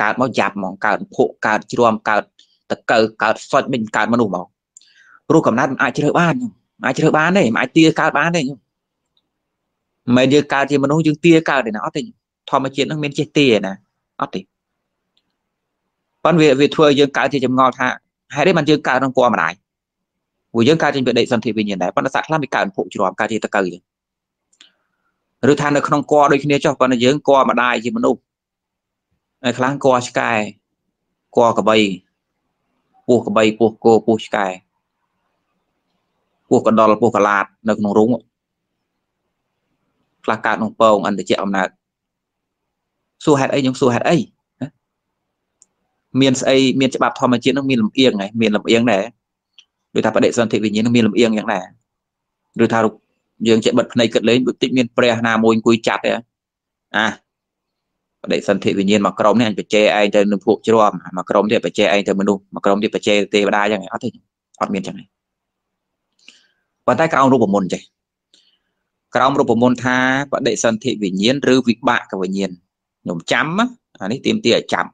កើតមកយ៉ាប់ហ្មងកើតភក់កើតជ្រាំកើតតកៅកើតសុចមិនកើតមនុស្សហ្មងព្រោះកំណត់មិនអាចជ្រើសបានញោមអាចជ្រើសបានទេមិនអាចទាកើតបានទេញោមមិនយើងកើតជាមនុស្សយើងទាកើតទេណាអត់ទេធម្មជាតិនឹងមានចេះទាណាអត់ទេប៉ុន្តែវាវាធ្វើឲ្យយើងកើតជាចម្ងល់ថាហេតុអីបានយើងកើតក្នុងពណ៌ម្ដាយព្រោះយើងកើតចេញពីដេកសន្ធិវិញ្ញាណដែរប៉ុន្តែសត្វខ្លះវាកើតភក់ជ្រាំកើតជាតកៅចឹងឬថានៅក្នុងគ័រដូចគ្នាចុះប៉ុន្តែយើងគ័រម្ដាយជាមនុស្ស ហើយខ្លះគ័រឆ្កែគ័រកបីពោះកបីពោះគោពោះឆ្កែពោះកណ្ដុរពោះកឡាតនៅក្នុងរូងខ្លះកើតក្នុងពងអន្តរជាតិអំណាចសួរហេតុអីខ្ញុំសួរហេតុអីមានស្អីមានច្បាប់ធម្មជាតិនឹងមានលំអៀងហើយមានលំអៀងដែរដូចថាបដិសន្ធិវិញ្ញាណនឹងមានលំអៀងយ៉ាងដែរឬថាយើងចេះបិទភ្នែកគិតលេងបន្តិចមានព្រះណាមួយអង្គុយចាត់ទេអា បដិសន្ធិវិញ្ញាណមួយក្រុមនេះអញបច្ចេឯងទៅនឹងពួកជ្រាំមួយក្រុមទៀតបច្ចេឯងទៅមនុស្សមួយក្រុមទៀតបច្ចេទេវតាយ៉ាងអត់ទេអត់មានចឹងទេប៉ុន្តែក្រោមរូបមន្តចេះក្រោមរូបមន្តថាបដិសន្ធិវិញ្ញាណឬវិបាកវិញ្ញាណខ្ញុំចាំអានេះទៀមទាឲ្យចាំ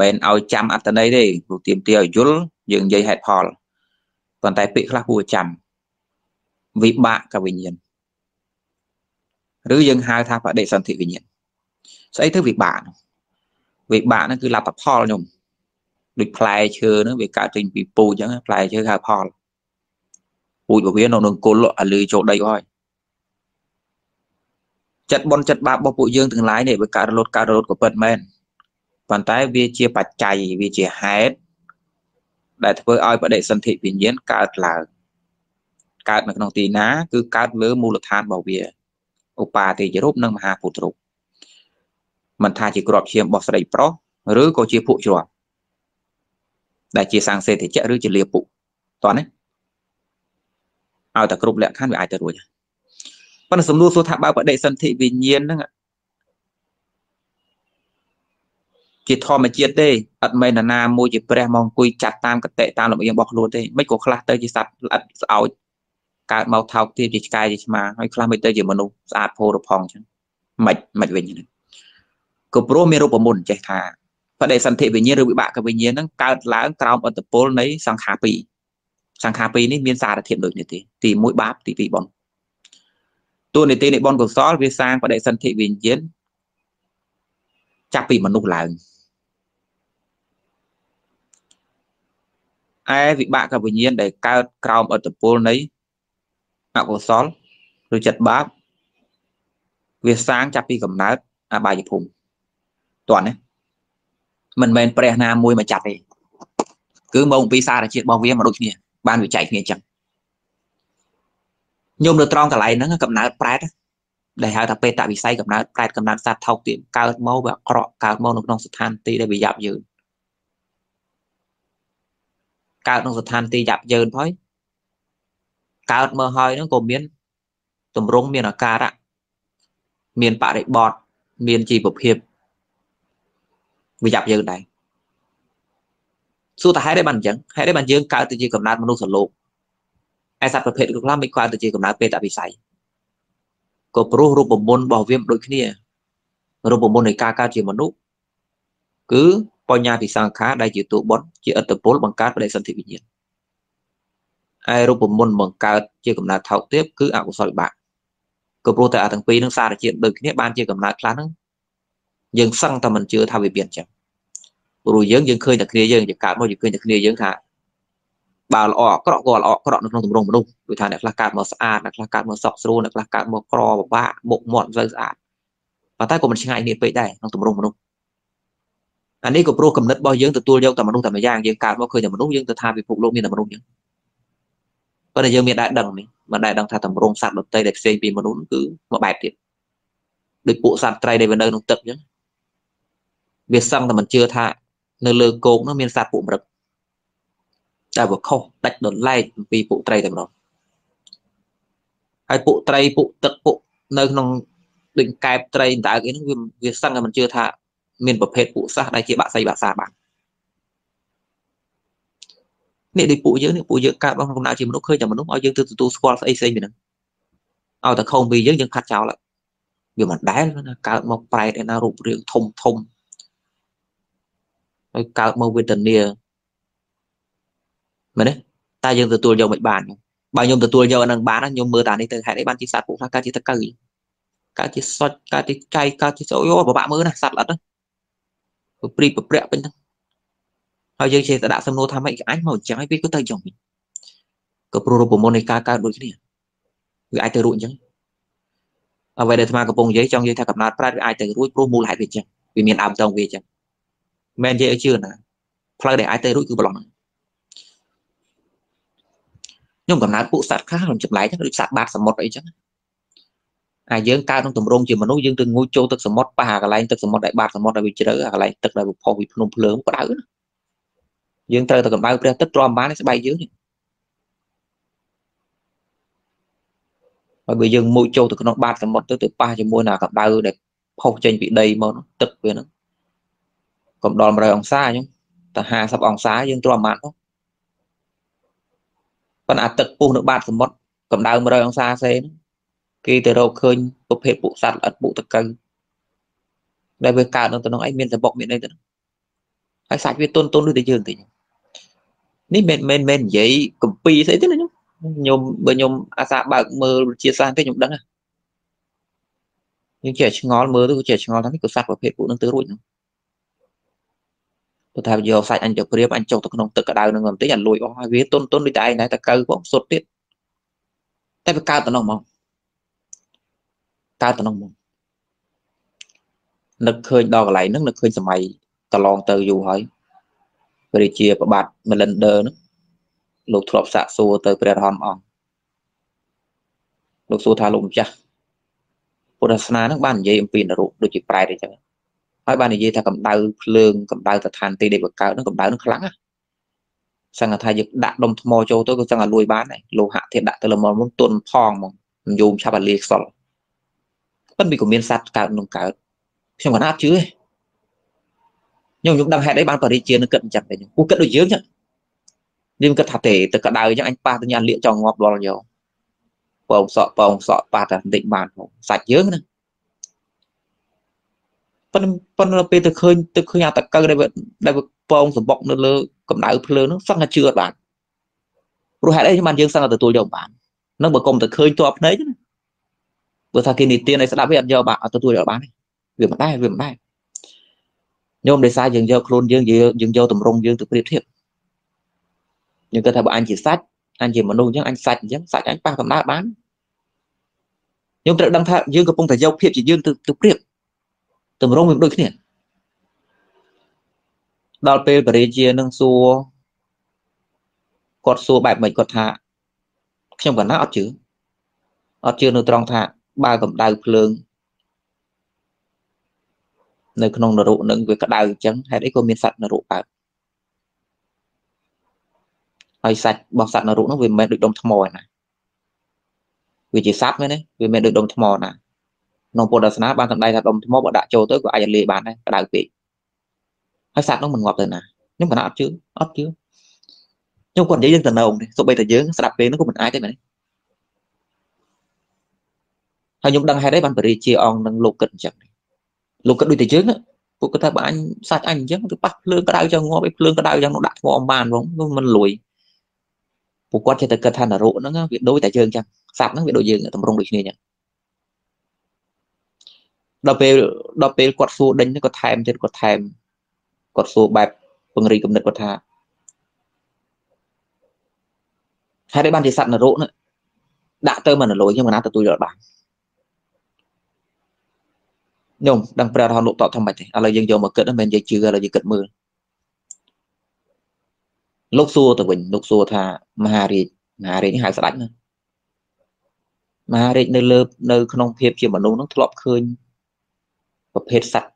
មិនឲ្យចាំអត្តន័យទេព្រោះទៀមទាឲ្យយល់យើងនិយាយហេតុផលប៉ុន្តែពាក្យខ្លះគួរចាំវិបាកវិញ្ញាណឬយើងហៅថាបដិសន្ធិវិញ្ញាណ ស្អីទៅវិបាកវិបាកហ្នឹងគឺលទ្ធផលខ្ញុំដូចផ្លែឈើហ្នឹងវាកើតចេញពីពូជអញ្ចឹងផ្លែឈើហៅផលពូជរបស់វានៅនឹងគុលអាលឺចូលដីហើយចិត្តបនចិត្តបាបរបស់ពួកយើងទាំងឡាយនេះវាកើតរលត់កើតរលត់ក៏ពិតមែនប៉ុន្តែវាជាបច្ច័យវាជាហេតុដែលធ្វើឲ្យបដិសន្ធិវិញ្ញាណកើតឡើងកើតនៅក្នុងទីណា គឺកើតលើមូលដ្ឋានរបស់វាឧបាទេយរូបនិងមហាពុទ្ធរូប មិនថាជាក្របឈាមរបស់ស្រីប្រុសឬក៏ជាពួកជ្រាបដែលជាសង្សេតិចឬជាលាពុតោះណាឲ្យតែគ្រប់លក្ខខណ្ឌវាអាចទៅរួចប៉ុន្តែសំណួរសួរថាបើបដិសន្ធិវិញ្ញាណហ្នឹងជាធម្មជាតិទេអត់មែនណានាមួយជាព្រះមកអង្គុយចាត់តាមកតិតាមលំអៀងរបស់ខ្លួនទេមិនក៏ខ្លះទៅជាសត្វល្អិតស្អោចកើតមកថោកទាបជាឆ្កែជាឆ្មាហើយខ្លះមិនទៅជាមនុស្សស្អាតផូរផង់អញ្ចឹងមិនមិនវិញហ្នឹង ក៏ព្រោះមានរូបមន្តចេះថាបដិសន្ធិវិញ្ញាណឬវិបាកវិញ្ញាណហ្នឹងកើតឡើងក្រោមអត្តពលនៃសង្ខារ2សង្ខារ2នេះមានសារធាតុដូចនេះទេទី1បាបទី2បុណ្យតួនាទីនៃបុណ្យកុសលវាសាងបដិសន្ធិវិញ្ញាណចាប់ពីមនុស្សឡើងឯវិបាកវិញ្ញាណដែលកើតក្រោមអត្តពលនៃអកុសលឬចិត្តបាបវាសាងចាប់ពីកំណើតអបាយភូមិ តោះណាមិនមែនព្រះណាមួយមកចាត់ទេគឺមកពីសារជាតិរបស់វាមកដូចគ្នាបានវិច័យគ្នាចឹងញោមនៅត្រង់កន្លែងហ្នឹងកំណើតប្រែតដែលហៅថាបេតវិស័យកំណើតប្រែតកំណើតសត្វថោកទៀតកើតមកវាអក្រក់កើតមកនៅក្នុងស្ថានទីដែលវាយ៉ាប់យឺនកើតក្នុងស្ថានទីយ៉ាប់យឺនហើយកើតមកហើយហ្នឹងក៏មានទម្រង់មានអាការៈមានបរិបត្តិមានជីវភាព វាយ៉ាប់យើងដែរសួរតែហេតុអីបានអញ្ចឹងហេតុអីបានយើងកើតទៅជាកំណើតមនុស្សសលោកឯសត្វប្រភេទខ្លះមិនកើតទៅជាកំណើតពេតវិស័យក៏ព្រោះរូបមន្តរបស់វាមិនដូចគ្នារូបមន្តនៃការកើតជាមនុស្សគឺបញ្ញាពិសង្ខារដែលជាតួបុត្រជាអត្តពលបង្កើតបដិសន្ធិវិញ្ញាណឯរូបមន្តបង្កើតជាកំណើតថោកទាបគឺអកុសលបាបក៏ព្រោះតែអាទាំងពីរនឹងសារជាតិដូចគ្នាបានជាកំណើតខ្លះហ្នឹង យើងសឹងតែមិនជឿថាវាមានចឹងព្រោះយើងយើងឃើញតែគ្នាយើងជាកើតមកយើងឃើញតែគ្នាយើងថាបើល្អអាក្រក់ក៏ល្អអាក្រក់នៅក្នុងទម្រង់មនុស្សដូចថាអ្នកខ្លះកើតមកស្អាតអ្នកខ្លះកើតមកសក់ស្រួលអ្នកខ្លះកើតមកក្របបាក់មុខមាត់មិនសូវស្អាតប៉ុន្តែក៏មិនឆ្ងាយគ្នាពេកដែរក្នុងទម្រង់មនុស្សអានេះក៏ព្រោះកំណត់របស់យើងទទួលយកតែមនុស្សតែម្យ៉ាងយើងកើតមកឃើញតែមនុស្សយើងទៅថាពិភពលោកមានតែមនុស្សចឹងប៉ុន្តែយើងមានដែរដឹងនេះមិនដែរដឹងថាទម្រង់សត្វដទៃដែលផ្សេងពីមនុស្សគឺមួយបែបទៀតដូចពួកសត្វត្រីដែលវានៅក្នុងទឹកចឹង វាសឹងតែមិនជឿថានៅលើគោកនោះមានសត្វពួកមរឹកតែវាខុសដាច់ដលែកអំពីពួកត្រីតែម្ដងហើយពួកត្រីពួកទឹកពួកនៅក្នុងដូចកែបត្រីដៅអីហ្នឹងវាវាសឹងតែមិនជឿថាមានប្រភេទពួកសះដែលជាបាក់សៃបាក់សាបាននេះដូចពួកយើងនេះពួកយើងកើតក្នុងកំណើតជាមនុស្សឃើញតែមនុស្សឲ្យយើងទៅទទួលស្គាល់ស្អីផ្សេងពីហ្នឹងឲ្យតែខុសពីយើងយើងខាត់ចោលវាមិនដែលណាកើតមកប្រែតឯណារូបរាងធំធំ ហើយកើតមកវេទនាមែនទេតែយើងទទួលយកមិនបានបើខ្ញុំទទួលយកអានឹងបានខ្ញុំមើលតានេះទៅហេតុអីបានជាសត្វពួកខ្លះកើតជាតកៅកើតជាសុចកើតជាចៃកើតជាអូយោពិបាកមើលណាសត្វល្អិតព្រីប្រប្រាក់ពេញហ្នឹងហើយយើងចេះតែដាក់សំណួរថាម៉េចអញមកអញ្ចឹងហើយវាក៏ទៅចឹងក៏ព្រោះរូបមន្តនៃការកើតដូចគ្នាវាអាចទៅរួចអញ្ចឹងអ្វីដែលអាត្មាកំពុងនិយាយចង់និយាយថាកំណត់ប្រាត់វាអាចទៅរួចព្រោះមូលហេតុវាអញ្ចឹងវាមានដើមតងវាអញ្ចឹង មិននិយាយឲ្យជឿណាផ្លូវដែលអាចទៅរួចគឺប្រឡងហ្នឹងខ្ញុំកំណត់ពួកសត្វខ្លះខ្ញុំចម្លែកដូចសត្វបាតសមុទ្រអីចឹងអាយើងកើតក្នុងទម្រង់ជាមនុស្សយើងទៅងូតចូលទឹកសមុទ្រប៉ះអាកន្លែងទឹកសមុទ្រដែលបាតសមុទ្រដែលវាជ្រៅអាកន្លែងទឹកដែលវាផុសពីភ្នំភ្លើងក្តៅណាយើងត្រូវតែកម្ដៅព្រះទឹកទ្រាំបានស្បែកយើងនេះហើយបើយើងមួយចូលទៅក្នុងបាតសមុទ្រទៅទៅប៉ះជាមួយនឹងកម្ដៅដែលផុសចេញពីដីមកទឹកវាហ្នឹង កុំដល់100អង្សាអញ្ចឹងតែ50អង្សាយើងទ្រាំបានផងប៉ុន្តែទឹកពុះនៅបាតសមុទ្រកម្ដៅ100អង្សាសេហ្នឹងគេទៅរកឃើញប្រភេទពួកសត្វល្អិតពួកតកៅដែលវាកើតនៅក្នុងអីមានសបុកមានអីទៅហើយសាច់វាទុនទុនដូចតែយើងតិចនេះមិនមែនមិននិយាយកម្ពីស្អីទេណាខ្ញុំខ្ញុំបើខ្ញុំអាសាបើកមើលវិទ្យាសាស្ត្រទេខ្ញុំដឹងយើងចេះឆ្ងល់មើលទៅចេះឆ្ងល់ថានេះក៏សត្វប្រភេទពួកនឹងទៅរួចហ្នឹង ព្រោះថាយកសាច់អញទៅព្រាបអញចុះទៅក្នុងទឹកក្តៅនឹងបន្តិចអាលួយអស់ហើយវាទុនទុនដូចតែឯងដែរតកៅផងសុទ្ធទៀតតែវាកើតទៅនោះហ្មងកើតទៅនោះហ្មងនឹកឃើញដល់កន្លែងហ្នឹងនឹកឃើញសម័យកន្លងទៅយូរហើយព្រះរាជាប្របាទ Melinda ហ្នឹងលោកធ្លាប់សាកសួរទៅព្រះរហន្តអង្គលោកសួរថាលោកម្ចាស់ពុទ្ធសាសនាហ្នឹងបាននិយាយអំពីនរកដូចជាប្រែតអញ្ចឹង ហើយបាននិយាយថាកម្ដៅភ្លើងកម្ដៅស្ថានទីដែលបកើតហ្នឹងកម្ដៅហ្នឹងខ្លាំងណាស់សង្ឃថាយើងដាក់ដុំថ្មចូលទៅក៏សង្ឃឲ្យលួយបានដែរលោហៈធាតុដាក់ទៅល្មមទុនផងហ្មងយូមឆាប់ឲ្យលាខ្សលប៉ុន្តែវាក៏មានសត្វកើតក្នុងកើតខ្ញុំក៏ណាត់ជឿទេខ្ញុំខ្ញុំដឹងហេតុអីបានបរិជានឹងគិតអញ្ចឹងតែខ្ញុំគូគិតដូចយើងចឹងយើងគិតថាទេទៅកដៅអញ្ចឹងអញប៉ះទៅញ៉ាំលាកចង់ងាប់ដល់យកបងសក់បងសក់ប៉ះតែបន្តិចបានផងសាច់យើងណា ប៉ុន្តែប៉ុន្តែពេលទៅឃើញទៅឃើញអាតកៅដែលដែលពងសម្បុកនៅលើកម្ដៅភ្លើងហ្នឹងសឹងតែជឿអត់បានព្រោះហេតុអីបានយើងសឹងតែទទួលយកបាននឹងបើកុំទៅឃើញតបភ្នែកណាព្រោះថាគេនិទានឲ្យស្ដាប់វាអត់យកបានអត់ទទួលយកបានទេវាមិនដែរវាមិនដែរញោមដោយសារយើងយកខ្លួនយើងយើងយកតម្រង់យើងទៅប្រៀបធៀបយើងគិតថាបើអញជាសាច់អញជាមនុស្សអញ្ចឹងអញសាច់អញ្ចឹងសាច់អញប៉ះកម្ដៅបានយើងត្រូវដឹងថាយើងកំពុងតែយកភាពជាយើងទៅទៅប្រៀប តម្រង់វាដូចគ្នាដល់ពេលបរិជានឹងសួរគាត់សួរបែបម៉េចគាត់ថាខ្ញុំកណ្ណាអត់ជឿអត់ជឿនៅត្រង់ថាបើកម្ដៅភ្លើងនៅក្នុងនរកនឹងវាក្តៅអញ្ចឹងហេតុអីក៏មានសត្វនរកកើតហើយសាច់របស់សត្វនរកនោះវាមិនមែនដូចដុំថ្មណាវាជាសត្វមែនទេវាមិនដូចដុំថ្មណា ក្នុងពុទ្ធសាសនាបានសម្ដែងថាដុំថ្មបើដាក់ចូលទៅក៏អាចលាយបានដែរក្តៅពេកហើយសត្វនោះមិនងាប់ទៅណាខ្ញុំគណៈអត់ជឿអត់ជឿខ្ញុំគាត់និយាយយើងតំណងទេសូម្បីតែយើងស្ដាប់ពេលនោះក៏មិនអាចទេមែនទេហើយខ្ញុំដឹងហេតុអីបានបរិជាអង្គនឹងលោកគិតអញ្ចឹងលោកគិតដូចតែយើងពួកគាត់ថាបើអញសាច់អញអញ្ចឹងទៅប៉ះភ្លើងក្តៅចឹងងាប់ឲ្យភ្លើងក្តៅចឹងនោះដាក់ថ្មអំបានហ្មងនោះមិនលួយពួកគាត់ចេះតែគិតថានរកហ្នឹងវាដូចតែយើងចឹងសត្វហ្នឹងវាដូចយើងតម្រង់ដូចគ្នាចឹង ដល់ពេលដល់ពេលគាត់សួរដេញគាត់ថែមទៀតគាត់ថែមគាត់សួរបែបពង្រីកគំនិតគាត់ថាហេតុអីបានជាសត្វនរកនោះដាក់ទៅមិនលយខ្ញុំមិនណាទទួលយកបានខ្ញុំដឹងព្រះរហន្តលោកតបថាម៉េចទេឥឡូវយើងយកមកគិតមិនមែននិយាយជឿឥឡូវយើងគិតមើលលោកសួរទៅវិញលោកសួរថាមហារាជមហារាជនេះហៅស្ដេចណាមហារាជនៅលើនៅក្នុងភាពជាមនុស្សនឹងធ្លាប់ឃើញ ប្រភេទសត្វ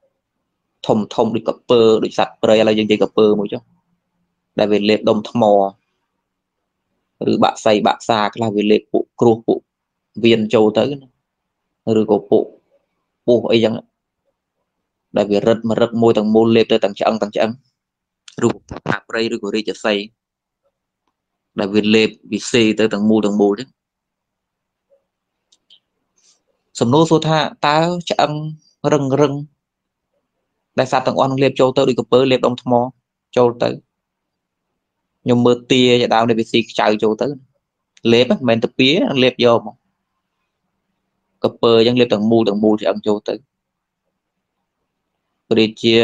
ធំធំដូចកពើដូចសត្វព្រៃឥឡូវយើងនិយាយកពើមួយចុះដែលវាលេបដុំថ្មឬបាក់សៃបាក់សាខ្លះវាលេបពួកគ្រោះពួកវៀនចូលទៅឬក៏ពួកពោះអីចឹងដែលវារឹតមករឹកមួយទាំងមូលលេបទៅទាំងឆ្អឹងទាំងឆ្អឹងឬថាព្រៃឬក៏រាជសីដែលវាលេបវិសេទៅទាំងមូលទាំងមូលចឹងសំណួរសួរថាតើឆ្អឹង រឹងរឹងដែលសត្វទាំងអស់នឹងលេបចូលទៅដូចកពើលេបដុំថ្មចូលទៅខ្ញុំមើលទាជាដើមនៃវាស៊ីខ្ចៅចូលទៅលេបមិនមែនទៅពីលេបយកមកកពើអញ្ចឹងលេបទាំងមូលទាំងមូលឆ្អឹងចូលទៅព្រះរាជា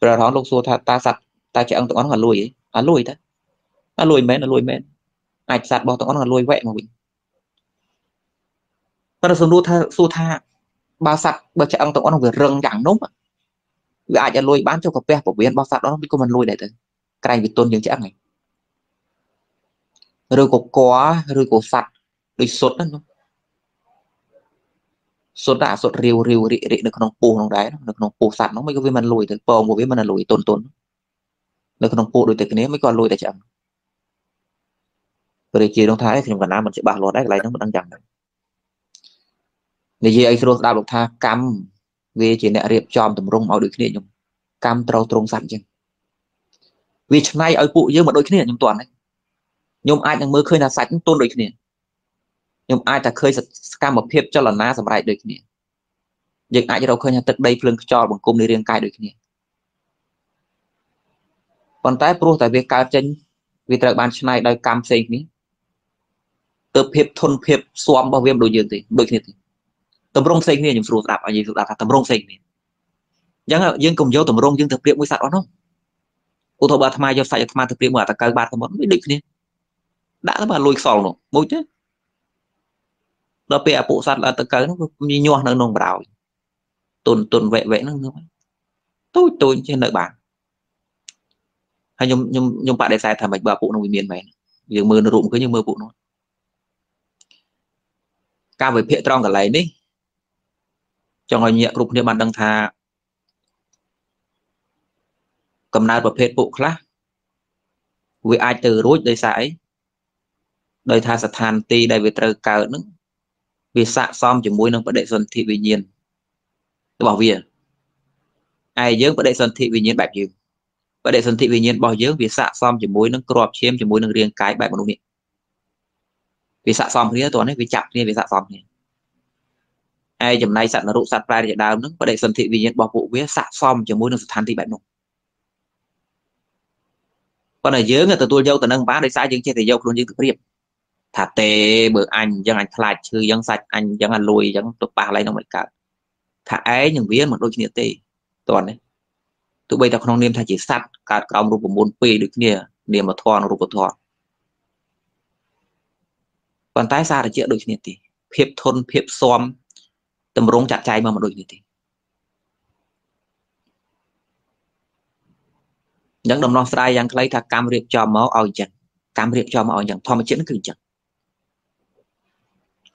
ព្រះរហន្តលោកសួរថាតើសត្វតើឆ្អឹងទាំងអស់ហ្នឹងអាលួយអាលួយតើអាលួយមែនអាលួយមែនអាចសត្វរបស់ទាំងអស់ហ្នឹងអាលួយវែកមកវិញតែសំណួរថាសួរថា បើសត្វបើឆ្អឹងទាំងអស់ហ្នឹងវារឹងយ៉ាងនោះវាអាចឲ្យលួយបានចុះកាពះពវៀនរបស់សត្វនោះវាក៏មិនលួយដែរទៅក្រែងវាទុនយើងឆ្អឹងហ្នឹងឬក៏កឬក៏សត្វដូចសុទ្ធហ្នឹងសុទ្ធតែសុទ្ធរាវរាវរិករិកនៅក្នុងពោះនោះដែរនៅក្នុងពោះសត្វនោះមិនក៏វាមិនលួយទៅពងរបស់វាមិនលួយទុនទុននៅក្នុងពោះដូចតែគ្នាមិនក៏លួយតែឆ្អឹងព្រះរាជានោះថាខ្ញុំកណ្ដាលមិនច្បាស់លាស់ដែរកន្លែងហ្នឹងមិនដឹងយ៉ាងម៉េច និយាយឲ្យស្រួលស្ដាប់លោកថាកម្មវាជាអ្នករៀបចំតម្រង់ឲ្យដូចគ្នាខ្ញុំកម្មត្រូវត្រង់សัตว์អញ្ចឹងវាឆ្នៃឲ្យពួកយើងមកដូចគ្នាខ្ញុំតន់ខ្ញុំអាចនឹងមើលឃើញថាសាច់ទុនដូចគ្នាខ្ញុំអាចតែឃើញសកម្មភាពចលនាសម្រេចដូចគ្នាយើងអាចរកឃើញថាទឹកដីភ្លើងខ្យល់បង្គំនៃរាងកាយដូចគ្នាប៉ុន្តែព្រោះតែវាកើតចេញវាត្រូវបានឆ្នៃដោយកម្មផ្សេងគ្នាទៅភាពធន់ភាពស៊ាំរបស់វាមិនដូចយើងទេដូចគ្នាទេ តម្រងផ្សេងគ្នាខ្ញុំស្រួលស្ដាប់ឲ្យយើងស្ដាប់ថាតម្រងផ្សេងគ្នាអញ្ចឹងយើងកុំយកតម្រងយើងទៅប្រៀបមួយសត្វអស់នោះឧទាហរណ៍បើអាត្មាយកសាច់អាត្មាទៅប្រៀបមួយអាតកៅបាតទៅមុនវាដូចគ្នាដាក់ទៅបើលួយខ្សលនោះមួយទេដល់ពេលអាពួកសត្វឡើងទៅកៅនោះវាញាស់នៅក្នុងបរោយទុនទុនវែកវែកហ្នឹងទូចទូចចេះនៅបានហើយខ្ញុំខ្ញុំខ្ញុំបដិសេធថាមិនបើពួកនោះវាមានមែនយើងមើលនៅរូបឃើញយើងមើលពួកនោះការវិភាគត្រង់កន្លែងនេះ ចង់ឲ្យញាក់គ្រប់គ្នាបានដឹងថាកំណើតប្រភេទពួកខ្លះវាអាចទៅរួចដោយសារអីដោយថាស្ថានទីដែលវាត្រូវកើតនឹងវាស័កសមជាមួយនឹងបដិសន្ធិវិញ្ញាណរបស់វាឯយើងបដិសន្ធិវិញ្ញាណបែបយើងបដិសន្ធិវិញ្ញាណរបស់យើងវាស័កសមជាមួយនឹងក្របឈាមជាមួយនឹងរាងកាយបែបមនុស្សនេះវាស័កសមគ្នាតោះនេះវាចាប់គ្នាវាស័កសមគ្នា ឯចំណៃសត្វនរុសត្វប្រែជាដើមហ្នឹងបដិសន្ធិវិញ្ញាណរបស់ពួកវាស័កសមជាមួយនឹងស្ថានទីបែបនោះប៉ុន្តែយើងទទួលយកទៅនឹងបានដោយសារយើងចេះតែយកខ្លួនយើងទៅប្រៀបថាទេបើអញអញ្ចឹងអញខ្លាចឈឺអញ្ចឹងសាច់អញអញ្ចឹងអាលួយអញ្ចឹងទៅប៉ះឡើយនឹងមិនកើតថាឯងនឹងវាមិនដូចគ្នាទេតើនេះទោះបីតែក្នុងនាមថាជាសត្វកើតក្រោមរូបមន្តពីរដូចគ្នានាមធម៌និងរូបធម៌ប៉ុន្តែសារជាដូចគ្នាទេភាពធន់ភាពស៊ាំ តម្រង់ចាក់ចែងមកមិនដូចគ្នាទេអញ្ចឹងដំណោះស្រាយយ៉ាងខ្លីថាកម្មរៀបចំមកឲ្យអញ្ចឹងកម្មរៀបចំមកឲ្យអញ្ចឹងធម្មជាតិគឺអញ្ចឹង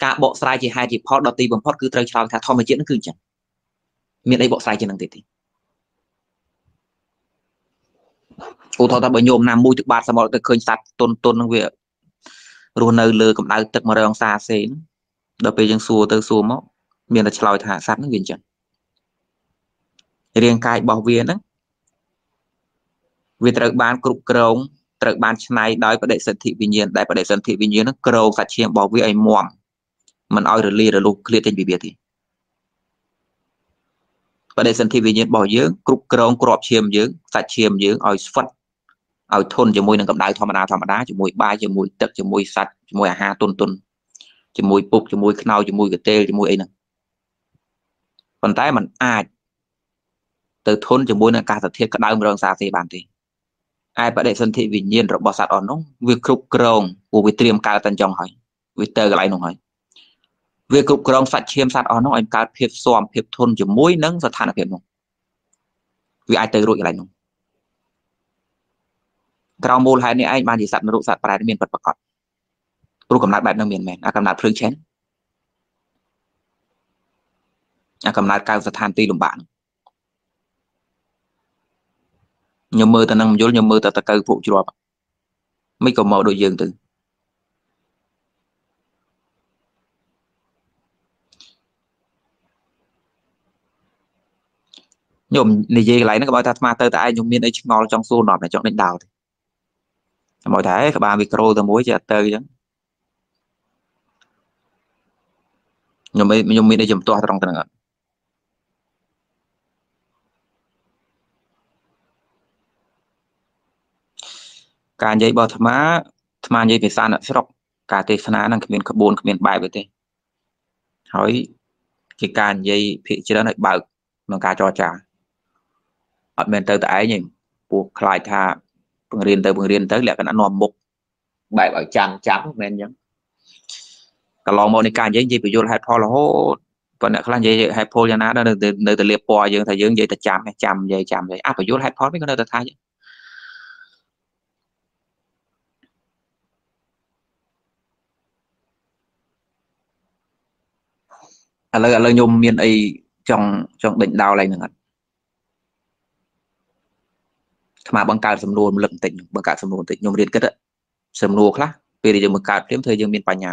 ការបកស្រាយជាហេតុជាផលដល់ទីបំផុតគឺត្រូវឆ្លើយថាធម្មជាតិនឹងគឺអញ្ចឹងមានអីបកស្រាយជាងនឹងទេទេឧទាហរណ៍ថាបើញោមណាមួយទឹកបាតសមុទ្រទៅឃើញសត្វតុនតុននឹងវារស់នៅលើកម្ដៅទឹក100អង្សាសេហ្នឹងដល់ពេលយើងសួរទៅសួរមក មានតែឆ្លើយថាសត្វហ្នឹងវាអញ្ចឹងរាងកាយរបស់វាហ្នឹងវាត្រូវបានគ្រប់គ្រងត្រូវបានឆ្នៃដោយបដិសន្ធិវិញ្ញាណដែលបដិសន្ធិវិញ្ញាណហ្នឹងក្រោកសាច់ឈាមរបស់វាឲ្យមាំមិនឲ្យរលាយរលុះឃ្លាតចេញពីវាទេបដិសន្ធិវិញ្ញាណរបស់យើងគ្រប់គ្រងក្របឈាមយើងសាច់ឈាមយើងឲ្យស្វិតឲ្យធន់ជាមួយនឹងកម្ដៅធម្មតាធម្មតាជាមួយបាយជាមួយទឹកជាមួយសាច់ជាមួយអាហារទុនទុនជាមួយពុកជាមួយខ្នោជាមួយកាតេលជាមួយអីហ្នឹង ប៉ុន្តែมันអាចទៅធន់ជាមួយនឹងអាកាសធាតុក្តៅ100អង្សាសេបានទេឯបដិសន្ធិវិញ្ញាណរបស់សត្វអស់នោះវាគ្រប់គ្រងព្រោះវាត្រៀមកើតតែអញ្ចឹងហើយវាទៅកន្លែងនោះហើយវាគ្រប់គ្រងសាច់ឈាមសត្វអស់នោះឲ្យកើតភាពស៊ាំភាពធន់ជាមួយនឹងស្ថានភាពនោះវាអាចទៅរួចកន្លែងនោះក្រោមមូលហេតុនេះឯងបានជាសត្វនរកសត្វប្រែមានពិតប្រាកដព្រោះកំណត់បែបហ្នឹងមានមែនអាកំណត់ភ្លើងឆេនអា កំណត់កៅស្ថានទីលំបាកខ្ញុំមើលទៅនឹងមយល់ខ្ញុំមើលទៅតកៅពួកជ្រាប់មិនក៏មកដូចយើងទៅខ្ញុំនិយាយកន្លែងហ្នឹងក៏បើថាអាត្មាទៅតែឯងខ្ញុំមានអីឆ្ងល់ចង់សួរដល់តែចង់ដេញដោលទេមកថាក្បាលមីក្រូទៅមួយជាទៅអញ្ចឹងខ្ញុំខ្ញុំមានអីចំទាស់ត្រង់ទៅហ្នឹងអត់ ការនិយាយរបស់អាត្មាអាត្មានិយាយភាសាអ្នកស្រុកការទេសនាហ្នឹងគ្មានក្បួនគ្មានបែបទេហើយជាការនិយាយភាកច្រើនឲ្យបើកក្នុងការចរចាអត់មែនទៅតែឯងទេពួកខ្លាចថាបង្រៀនទៅបង្រៀនទៅលក្ខណៈនាំមុខបែបឲ្យចាំចាំមិនមែនអញ្ចឹងកន្លងមកនៃការនិយាយនិយាយបញ្យល់ហេតុផលរហូតប៉ុន្តែខ្លះនិយាយហេតុផលយ៉ាងណាដល់នៅនៅតែលៀបពណ៌យើងថាយើងនិយាយតែចាំចាំនិយាយចាំនិយាយអបញ្យល់ហេតុផលមិនក៏នៅតែថា ឥឡូវឥឡូវខ្ញុំមានអីចង់ចង់ដេញដោលហ្នឹងអត់ថ្មបង្កើតសំណួររំលឹកបន្តិចបង្កើតសំណួរបន្តិចខ្ញុំរៀនគិតសំណួរខ្លះពេលដែលយើងបង្កើតភ្លាមធ្វើយើងមានបញ្ញា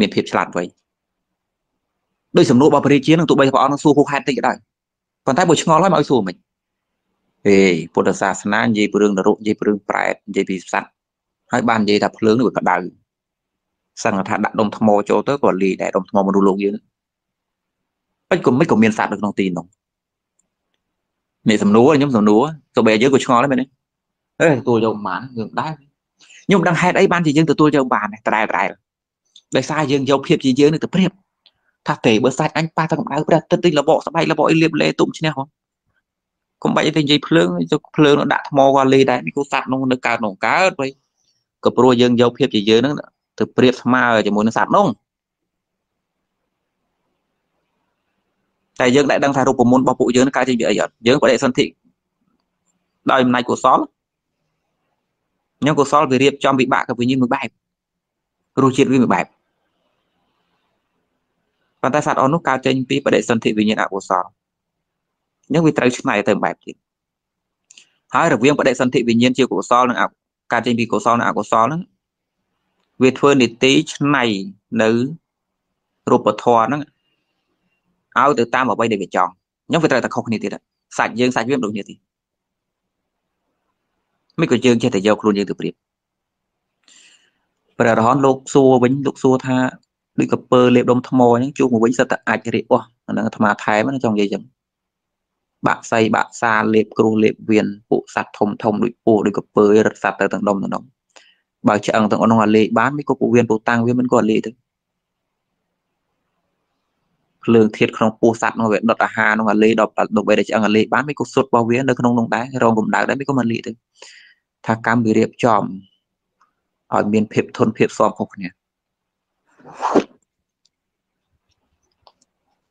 មានភាពឆ្លាតវៃដោយសំណួររបស់ព្រះរាជានឹងទោះបីព្រះអង្គនឹងសួរហួសហេតុតិចក៏ដោយប៉ុន្តែបើឆ្ងល់ហើយមកឲ្យសួរមិនហេពុទ្ធសាសនានិយាយពីរឿងនរកនិយាយពីរឿងប្រែតនិយាយពីសត្វហើយបាននិយាយថាភ្លើងនេះវាក្តៅសឹងថាដាក់ដុំថ្មចូលទៅក៏លីដែរដុំថ្មមនុស្សលោកយើង ពេចក៏មិនក៏មានសត្វនៅក្នុងទីនោះនេះសំណួរខ្ញុំសំណួរទៅបែយើងក៏ឆ្ងល់ដែរមែនទេអេទទួលយកប្រហែលយើងដែរខ្ញុំដឹងហេតុអីបានជាយើងទទួលយកបានដែរត្រែត្រែដោយសារយើងយកភាពជាយើងនេះទៅប្រៀបថាទេបើសាច់អញប៉ះទៅកម្ដៅព្រះអាទិត្យទីលបកស្បែកលបកអីលៀបលេទុំឈ្នះហ៎កុំបាច់ទៅនិយាយភ្លើងទៅភ្លើងដាក់ថ្មក៏លេដែរនេះគូសัตว์នោះនៅកើតនោះកើតវិញក៏ព្រោះយើងយកភាពជាយើងហ្នឹងទៅប្រៀបស្មើជាមួយនឹងសត្វនោះ តែយើងដែលដឹងថារូបមន្តរបស់ពួកយើងកើតចេញពីអីអត់យើងបដិសន្ធិដោយអំណាចកុសលញ៉ឹងកុសលវារៀបចំវិបាកវិញ្ញាណមួយបែបរសជាតិវាមួយបែបប៉ុន្តែសត្វអស់នោះកើតចេញពីបដិសន្ធិវិញ្ញាណអកុសលអញ្ចឹងវាត្រូវឆ្នៃទៅបែបទៀតហើយរវាងបដិសន្ធិវិញ្ញាណជាកុសលនិងកើតចេញពីកុសលនិងអកុសលហ្នឹងវាធ្វើនីតិឆ្នៃនៅរូបធម៌ហ្នឹង ឲ្យទៅតាមអ្វីដែលវាចង់អញ្ចឹងវាត្រូវតែខុសគ្នាទៀតសាច់យើងសាច់វាមិនដូចគ្នាទេមិនក៏យើងចេះតែយកខ្លួនយើងទៅប្រៀបព្រះរហន្តលោកសួរវិញលោកសួរថាដូចកពើលេបដុំថ្មហ្នឹងជួបមកវិញសិតតែអាចរេអស់អានឹងអាត្មាថែមណាចង់និយាយចឹងបាក់សៃបាក់សាលេបគ្រោះលេបវៀនពួកសត្វធំធំដូចពស់ដូចកពើរត់សត្វទៅទាំងដុំទាំងដុំបើឆ្អឹងទាំងអស់នោះអាលេបានមិនក៏ពួកវៀនពួកតាំងវាមិនក៏អាលេទៅ ភ្លើងធាតក្នុងពោះសัตว์នោះវាដុតអាហារនោះអាលេដល់ដល់បីដែលឆ្អឹងអាលេបានមិនក៏សុទ្ធរបស់វានៅក្នុងនោះដែររងកម្ដៅដែរមិនក៏មិនលីទៅថាកម្មវិរៀបចំឲ្យមានភាពធន់ភាពសមខុសគ្នា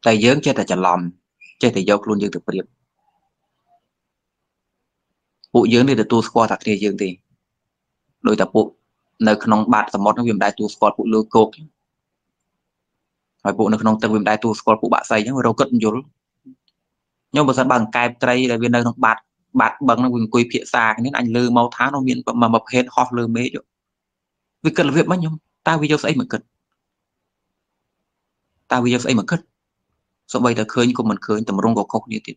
តែយើងចេះតែច្រឡំចេះតែយកខ្លួនយើងទៅប្រៀបពួកយើងនេះទទួលស្គាល់ថាគ្នាយើងទេដោយតែពួកនៅក្នុងបាតសមុទ្រនោះវាមិនដែលទទួលស្គាល់ពួកលើគោក ហើយពួកនៅក្នុងទឹកវាមិនដែលទួលស្គាល់ពួកបាក់សៃអញ្ចឹងរកគិតយល់ខ្ញុំបើសិនបើអង្កែបត្រីដែលវានៅក្នុងបាតបាតបឹងហ្នឹងវាអង្គុយភាសាគ្នាអញលើមកថានោះមានមួយប្រភេទហោះលើមេឃវាគិតរបៀបមិនខ្ញុំតើវាយកស្អីមកគិតតើវាយកស្អីមកគិតសូម្បីតែឃើញក៏មិនឃើញតម្រង់ក៏ខុសគ្នាទៀត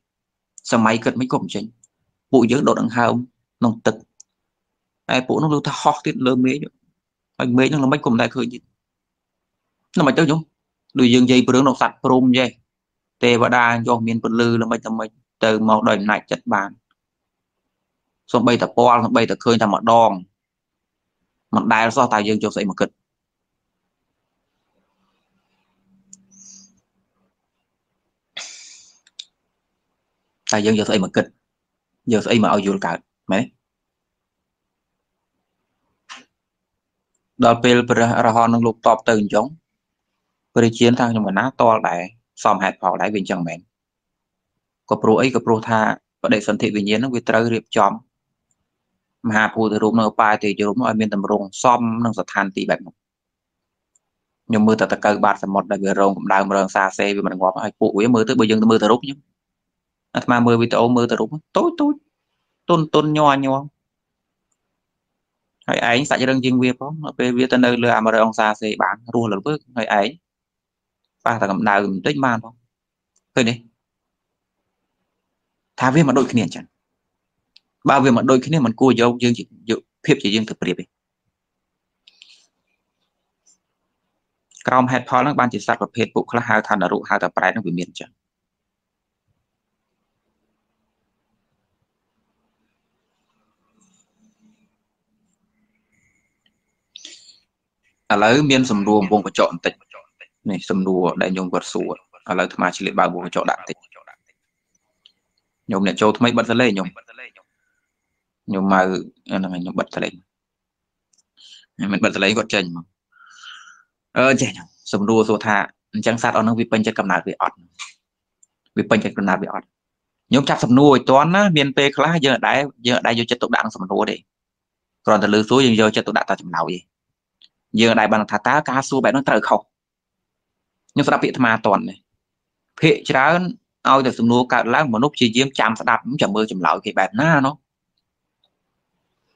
សម័យគិតមិនក៏មិនចេញពួកយើងដុតដង្ហើមក្នុងទឹកតែពួកនោះលើថាហោះទៀតលើមេឃហើយមេឃហ្នឹងល្មិចក៏មិនដែលឃើញទៀតល្មិចទៅខ្ញុំ ដូចយើងនិយាយពីរឿងក្នុងសត្វព្រំចេះទេវតាយកមានពលឺល្មិចតែមិនទៅមកដោយអំណាចចិត្តបានសំបីតពាល់សំបីតឃើញតែម្ដងមិនដែលសោះតែយើងយកស្អីមកគិតតែយើងយកស្អីមកគិតយកស្អីមកឲ្យយល់កើតមែនទេដល់ពេលព្រះរហន្តនឹងលោកតបទៅអញ្ចឹង ព្រះជាថាខ្ញុំកណាតល់ដែរសមហេតុផលដែរវាអញ្ចឹងមែនក៏ព្រោះអីក៏ព្រោះថាបដិសន្ធិវិញ្ញាណនឹងវាត្រូវរៀបចំមហាភូតរូបនៅបាយទេជរូបឲ្យមានតម្រង់សមនឹងស្ថានទីបែបនោះខ្ញុំមើលតែតកៅបាតសមុទ្រដែលវារងកម្ដៅរងសាសេវាមិនងាប់ឲ្យពួកវាមើលទៅបើយើងទៅមើលទៅរូបខ្ញុំអាត្មាមើលវីដេអូមើលទៅរូបតូចតូចទុនទុនញ័រញ័រហើយឯងសាច់រឹងជាងវាផងពេលវាទៅនៅលើអា100អង្សាសេបានរស់លើពើហើយឯង ប៉ះតែកម្ដៅបន្តិចបានផងឃើញទេថាវាមិនដូចគ្នាអញ្ចឹងបើវាមិនដូចគ្នាมันគួរយកយើងយកភាពជាយើងទៅប្រៀបទេក្រោមហេតុផលហ្នឹងបានជាសត្វប្រភេទពួកខ្លះហៅថានរុហៅថាប្រែតហ្នឹងវាមានអញ្ចឹងឥឡូវមានសំណួរវងកញ្ចក់បន្តិច នេះសំណួរដែលញោមគាត់សួរឥឡូវអាត្មាឆ្លៀតបើវងកញ្ចក់ដាក់បន្តិចញោមអ្នកចូលថ្មីបិទសលេងញោមញោមម៉ៅហ្នឹងញោមបិទសលេងមិនបិទសលេងគាត់ចេញមកអឺចេះញោមសំណួរសួរថាអញ្ចឹងសត្វអស់ហ្នឹងវាពេញចិត្តកំណើតវាអត់វាពេញចិត្តកំណើតវាអត់ញោមចាប់សំណួរឲ្យតាន់ណាមានពេលខ្លះយើងអត់ដែរយើងអត់ដែរយកចិត្តទុកដាក់នឹងសំណួរទេគ្រាន់តែលើសួរយើងយកចិត្តទុកដាក់តែចម្លើយទេយើងដែរបានថាតើការសួរបែបនោះត្រូវខុស ខ្ញុំស្ដាប់ពាក្យអាត្មាតន់នេះភាកច្រើនឲ្យតែសំណួរកើតឡើងមនុស្សព្យាយាមចាំស្ដាប់ចាំមើលចម្លើយគេបែបណាណោះ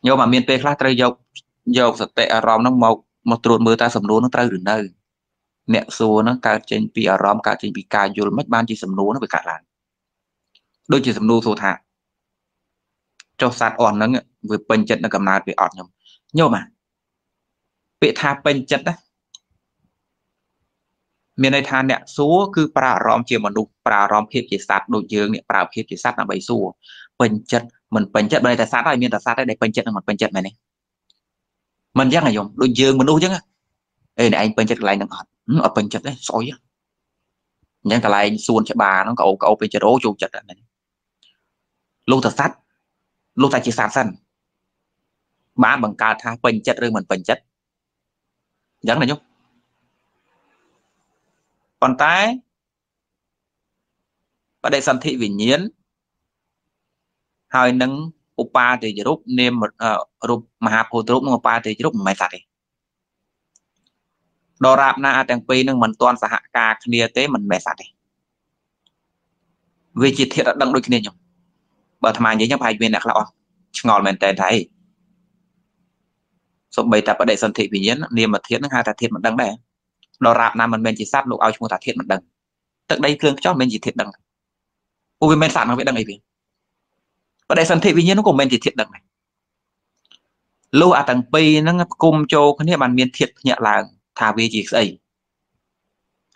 យកមកមានពេលខ្លះត្រូវយកយកសតិអារម្មណ៍ហ្នឹងមកមកត្រួតមើលតើសំណួរហ្នឹងត្រូវឬនៅអ្នកសួរហ្នឹងកើតចេញពីអារម្មណ៍កើតចេញពីការយល់មិនបានជាសំណួរហ្នឹងវាកើតឡើងដូចជាសំណួរសួរថាចុះសត្វអស់ហ្នឹងវាពេញចិត្តនៅកំណើតវាអត់ខ្ញុំញោមអាពាក្យថាពេញចិត្តណា មានន័យថាអ្នកសួរគឺប្រើអារម្មណ៍ជាមនុស្សប្រើអារម្មណ៍ភាពជាសត្វដូចយើងនេះប្រើភាពជាសត្វដើម្បីសួរពេញចិត្តមិនពេញចិត្តបើតែសត្វហើយមានតែសត្វដែរពេញចិត្តនិងមិនពេញចិត្តមែនទេមិនអញ្ចឹងអាយំដូចយើងមនុស្សអញ្ចឹងអេអ្នកឯងពេញចិត្តកន្លែងហ្នឹងអត់អត់ពេញចិត្តទេស្អុយអញ្ចឹងកន្លែងសួនច្បារហ្នឹងក៏អូកោពេញចិត្តអូចូលចិត្តដែរលោកតែសត្វលោកតែជាសត្វសិនបានបង្កើតថាពេញចិត្តឬមិនពេញចិត្តអញ្ចឹងណាញោម ប៉ុន្តែបដិសន្ធិវិញ្ញាណហើយនឹងឧបាទេយរូបនាមរូបមហាភូតរូបនិងឧបាទេយរូបមិនមែនសត្វទេដរាបណាទាំងពីរនឹងមិនទាន់សហការគ្នាទេមិនមែនសត្វទេវាជាធាតុអត់ដឹងដូចគ្នាខ្ញុំបើអាត្មានិយាយចឹងប្រហែលមានអ្នកខ្លះអស់ឆ្ងល់មែនតើថាអីសំបីតែបដិសន្ធិវិញ្ញាណនាមធាតុនឹងហៅថាធាតុមិនដឹងដែរ ដល់រាបណាមិនមែនជាសត្វលោកឲ្យឈ្មោះថាធាតុមិនដឹងទឹកដីភ្លើងខ្យល់មិនមែនជាធាតុដឹងពួកវាមិនមែនសត្វនោះវាដឹងអីវាបដិសន្ធិវិញ្ញាណនោះក៏មិនមែនជាធាតុដឹងដែរលុះអាទាំងពីរហ្នឹងគុំចូលគ្នាបានមានធាតុភ្ញាក់ឡើង ថាវាជាស្អី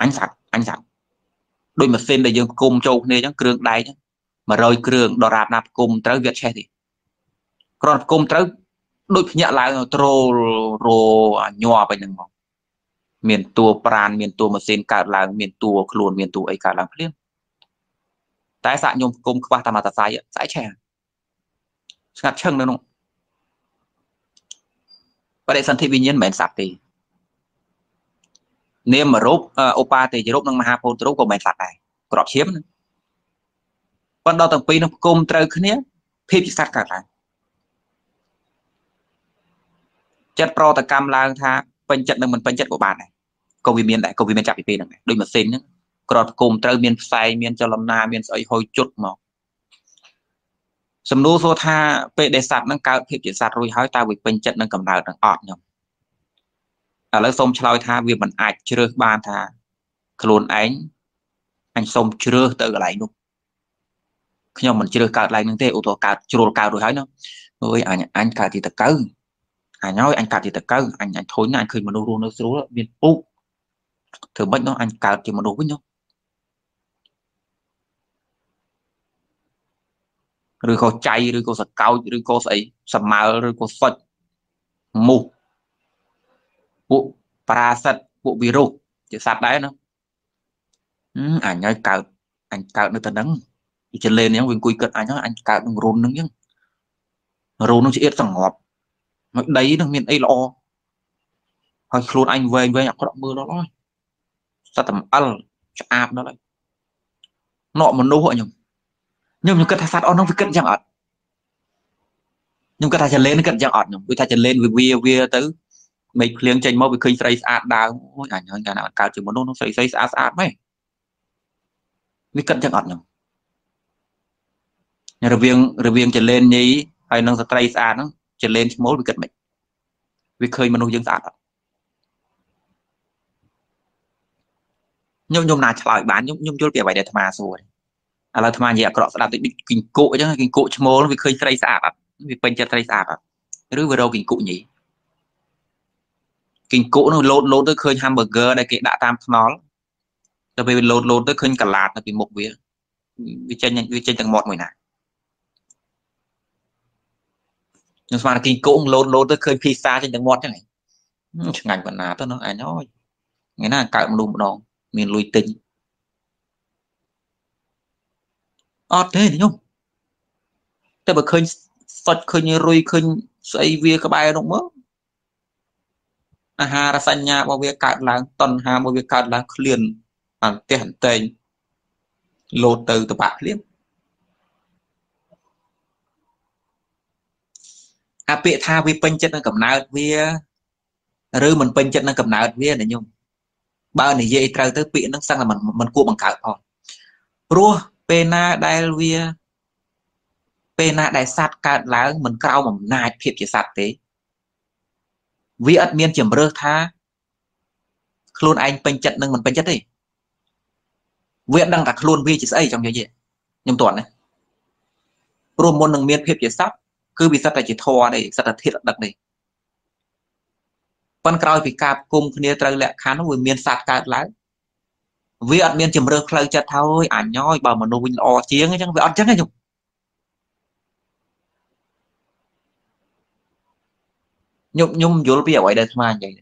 អញសត្វអញសត្វដូចម៉ាស៊ីនដែលយើងគុំចូលគ្នាអញ្ចឹងគ្រឿងដែក100គ្រឿងដល់រាបណាគុំត្រូវវាឆេះទេគ្រាន់គុំត្រូវដូចភ្ញាក់ឡើងត្រូលរញ័របែបហ្នឹងមក មានតួប្រានមានតួម៉ាស៊ីនកើតឡើងមានតួខ្លួនមានតួអីកើតឡើងភ្លាមតែសាក់ខ្ញុំគុំខ្វះតាមតាសាយស្អែកឆេះស្ងាត់ឈឹងនៅនោះបដិសន្ធិវិញ្ញាណមិនមែនសត្វទេនាមរូបឧបាទេយរូបនិងមហាភូតរូបក៏មិនមែនសត្វដែរក្របឈាមប៉ុន្តែដល់ទាំងពីរនឹងគុំត្រូវគ្នាភាពជាសត្វកើតឡើងចិត្តប្រតកម្មឡើងថាពេញចិត្តនិងមិនពេញចិត្តក៏បានដែរ ក៏វាមានដែរក៏វាមានចាប់ពីពេលហ្នឹងដែរដូចម៉ាស៊ីនហ្នឹងក្រត់គុំត្រូវមានផ្សែងមានចលនាមានស្អីហុយជុតមកសំណួរសួរថាពេលដែលសត្វហ្នឹងកើតភាពជាសត្វរួចហើយតើវាពេញចិត្តនឹងកម្ដៅនឹងអត់ខ្ញុំឥឡូវសូមឆ្លើយថាវាមិនអាចជ្រើសបានថាខ្លួនឯងអញសូមជ្រើសទៅកន្លែងនោះខ្ញុំមិនជ្រើសកើតឡើងនឹងទេឧទាហរណ៍កើតជ្រុលកើតរួចហើយណាអើយអញអញកើតទីតកៅអញហើយអញកើតជាតកៅអញអញធុញណាអញឃើញមនុស្សរស់នៅស្រួលមានពូក ធ្វើម៉េចនោះអញកើតជាមនុស្សវិញនោះឬក៏ចៃឬក៏សកោចឬក៏ស្អីសម្មើឬក៏សុចមូសពួកប៉ារ៉ាសិតពួកវីរុសជាសត្វដែរណាអញឲ្យកើតអញកើតនៅតែហ្នឹងវាចលេនអញ្ចឹងវាអង្គុយគិតអញអញកើតនឹងរូនហ្នឹងអញ្ចឹងរូននឹងជាអៀតសងប់មកដីនឹងមានអីល្អហើយខ្លួនអញវែងវែងអាក្រក់មើលដល់ហើយ សត្វតំអិលឆ្អាបដល់ហើយណក់មនុស្សខ្ញុំខ្ញុំខ្ញុំគិតថាសត្វអស់នោះវាគិតយ៉ាងអត់ខ្ញុំគិតថាចលេនគិតយ៉ាងអត់ខ្ញុំវាថាចលេនវាវាទៅមេឃភ្លៀងចេញមកវាឃើញស្រីស្អាតដើមអូយអញហើយកាលណាកើតជាមនុស្សនោះស្រីស្រីស្អាតស្អាតម៉េចវាគិតយ៉ាងអត់ខ្ញុំរវាងរវាងចលេនញីហើយនឹងស្ត្រីស្អាតហ្នឹងចលេនឈ្មោលវាគិតមិនវាឃើញមនុស្សយើងស្អាតអត់ ខ្ញុំខ្ញុំណាឆ្លើយបានខ្ញុំខ្ញុំយល់ពីអ្វីដែលអាត្មាសួរឥឡូវអាត្មានិយាយអាក្រក់ស្ដាប់តិចគីងគក់អញ្ចឹងគីងគក់ឈ្មោលវាឃើញស្រីស្អាតអត់វាពេញចិត្តស្រីស្អាតអត់ឬវារកគីងគក់ញីគីងគក់នោះលោតលោតទៅឃើញ hamburger ដែលគេដាក់តាមថ្នល់ទៅពេលវាលោតលោតទៅឃើញកាឡាតនៅពីមុខវាវាចេញវាចេញទាំងមាត់មួយណាខ្ញុំស្មានគីងគក់លោតលោតទៅឃើញភីសាចេញទាំងមាត់ចឹងឆ្ងាញ់បណ្ណាទៅនោះអញអើយថ្ងៃណាកើតមនុស្សម្ដង មានលុយទិញអត់ទេខ្ញុំតែបើឃើញសុចឃើញរុយឃើញស្អីវាក្បែរនោះមើលអាហារសញ្ញារបស់វាកើតឡើងតណ្ហារបស់វាកើតឡើងឃ្លានអន្ទះអន្តែងលោតទៅតបាក់ភ្លាមអាពាក្យថាវាពេញចិត្តនឹងកំណើតវា ឬមិនពេញចិត្តនឹងកំណើតវាណាញោម បើនិយាយត្រូវទៅពាក្យហ្នឹងសឹងតែមិនមិនគួរបង្កើតផងព្រោះពេលណាដែលវាពេលណាដែលសត្វកើតឡើងមិនក្រោមអំណាចភាពជាសត្វទេវាអត់មានជំរើសថាខ្លួនឯងពេញចិត្តនឹងមិនពេញចិត្តទេវាដឹងថាខ្លួនវាជាស្អីចង់និយាយខ្ញុំតន់ណាព្រោះមុននឹងមានភាពជាសត្វគឺវាសិតតែជាធរទេសត្វតែធាតដឹកនេះ ប៉ុន្តែក្រោយពីការគុំគ្នាត្រូវលក្ខខណ្ឌនោះវាមានសត្វកើតឡើងវាអត់មានជំរឿផ្លូវចិត្តថាអូយអញយបើមនុស្សវិញល្អជាងអញ្ចឹងវាអត់អញ្ចឹងទេខ្ញុំខ្ញុំខ្ញុំយល់ពីអ្វីដែលស្មាននិយាយ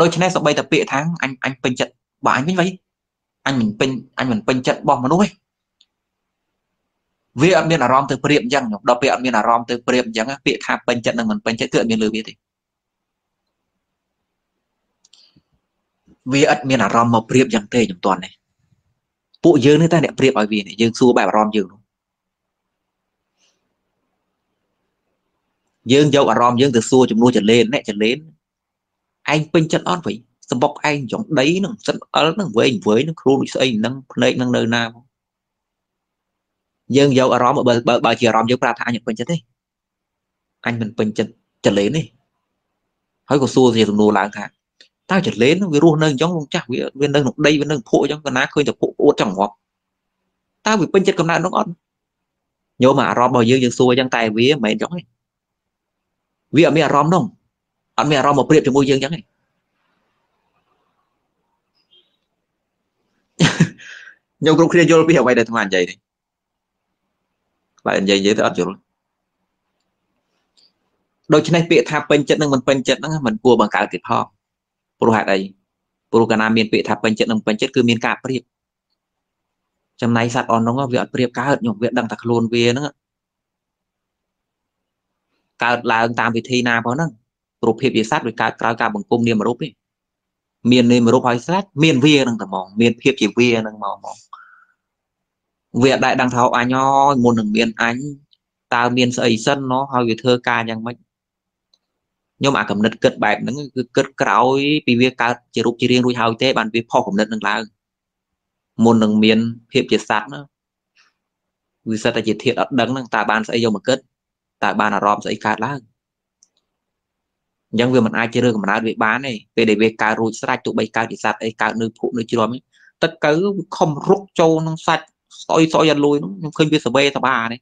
ដូច្នេះសម្បីតែពាក្យថាអញអញពេញចិត្តបើអញវិញវិញអញមិនពេញអញមិនពេញចិត្តរបស់មនុស្សទេវាអត់មានអារម្មណ៍ទៅប្រៀបអញ្ចឹងខ្ញុំដល់ពេលអត់មានអារម្មណ៍ទៅប្រៀបអញ្ចឹងពាក្យថាពេញចិត្តនិងមិនពេញចិត្តគឺអត់មានលើវាទេ វាអត់មានអារម្មណ៍មកប្រៀបយ៉ាងទេខ្ញុំតន់នេះពួកយើងនេះតែអ្នកប្រៀបឲ្យវានេះយើងសួរបែបអារម្មណ៍យើងនោះយើងយកអារម្មណ៍យើងទៅសួរចំនួនចលេនអ្នកចលេនឯងពេញចិត្តអត់វិញសបុកឯងចង់ដីនឹងសិនអិលនឹងវែងវែងនឹងខ្លួនដូចស្អីនឹងភ្នែកនឹងនៅណាយើងយកអារម្មណ៍បើបើជាអារម្មណ៍យើងប្រាប់ថាអញពេញចិត្តទេអញមិនពេញចិត្តចលេនទេហើយក៏សួរជាសំណួរឡើងថា តើចលេនវារស់នៅអញ្ចឹងលោកចាស់វាវានៅក្នុងដីវានៅភក់អញ្ចឹងកណាឃើញតែភក់អួតចង្រប់តើវាពេញចិត្តកំណើតនោះអត់ញោមអារម្មណ៍របស់យើងយើងសួរអញ្ចឹងតែវាមិនមែនអញ្ចឹងទេវាអត់មានអារម្មណ៍នោះអត់មានអារម្មណ៍មកប្រៀបជាមួយយើងអញ្ចឹងទេញោមគ្រប់គ្នាយល់ពីអ្វីដែលអាត្មានិយាយនេះបើនិយាយនិយាយទៅអត់យល់ដូច្នេះពាក្យថាពេញចិត្តនឹងមិនពេញចិត្តហ្នឹងมันគួរបង្កើតទៀតផង ព្រោះហេតុអីព្រោះកាលណាមានពាក្យថាពេញចិត្តនិងពេញចិត្តគឺមានការប្រៀបចំណៃសត្វអស់នោះវាអត់ប្រៀបកើតខ្ញុំវាដឹងតែខ្លួនវាហ្នឹងកើតឡើងតាមវិធីណាផងហ្នឹងរូបភាពជាសត្វវាកើតក្រោយការបង្គុំនាមរូបទេមាននាមរូបហើយស្រាច់មានវាហ្នឹងតែហ្មងមានភាពជាវាហ្នឹងមកហ្មងវាអត់ដែរដឹងថាអញអើយមុននឹងមានអញតើមានស្អីសិនណោះហើយវាធ្វើការយ៉ាងម៉េច ខ្ញុំអាកំណត់គិតបែបហ្នឹងគឺគិតក្រោយពីវាកើតជារូបជារាងរួចហើយទេបានវាផុសកំណត់នឹងឡើងមុននឹងមានភាពជាសត្វណាវាសិតតែជាធាតអត់ដឹងហ្នឹងតើបានស្អីយកមកគិតតើបានអារម្មណ៍ស្អីកើតឡើងអញ្ចឹងវាមិនអាចជារឿងកំណើតវាបានទេពេលដែលវាកើតរួចស្រេចទោះបីកើតជាសត្វអីកើតនៅភក់នៅជ្រាំទឹកកើវាខំរុកចូលក្នុងសាច់ស្អុយស្អុយអត់លួយនោះខ្ញុំឃើញវាសវេសបានេះ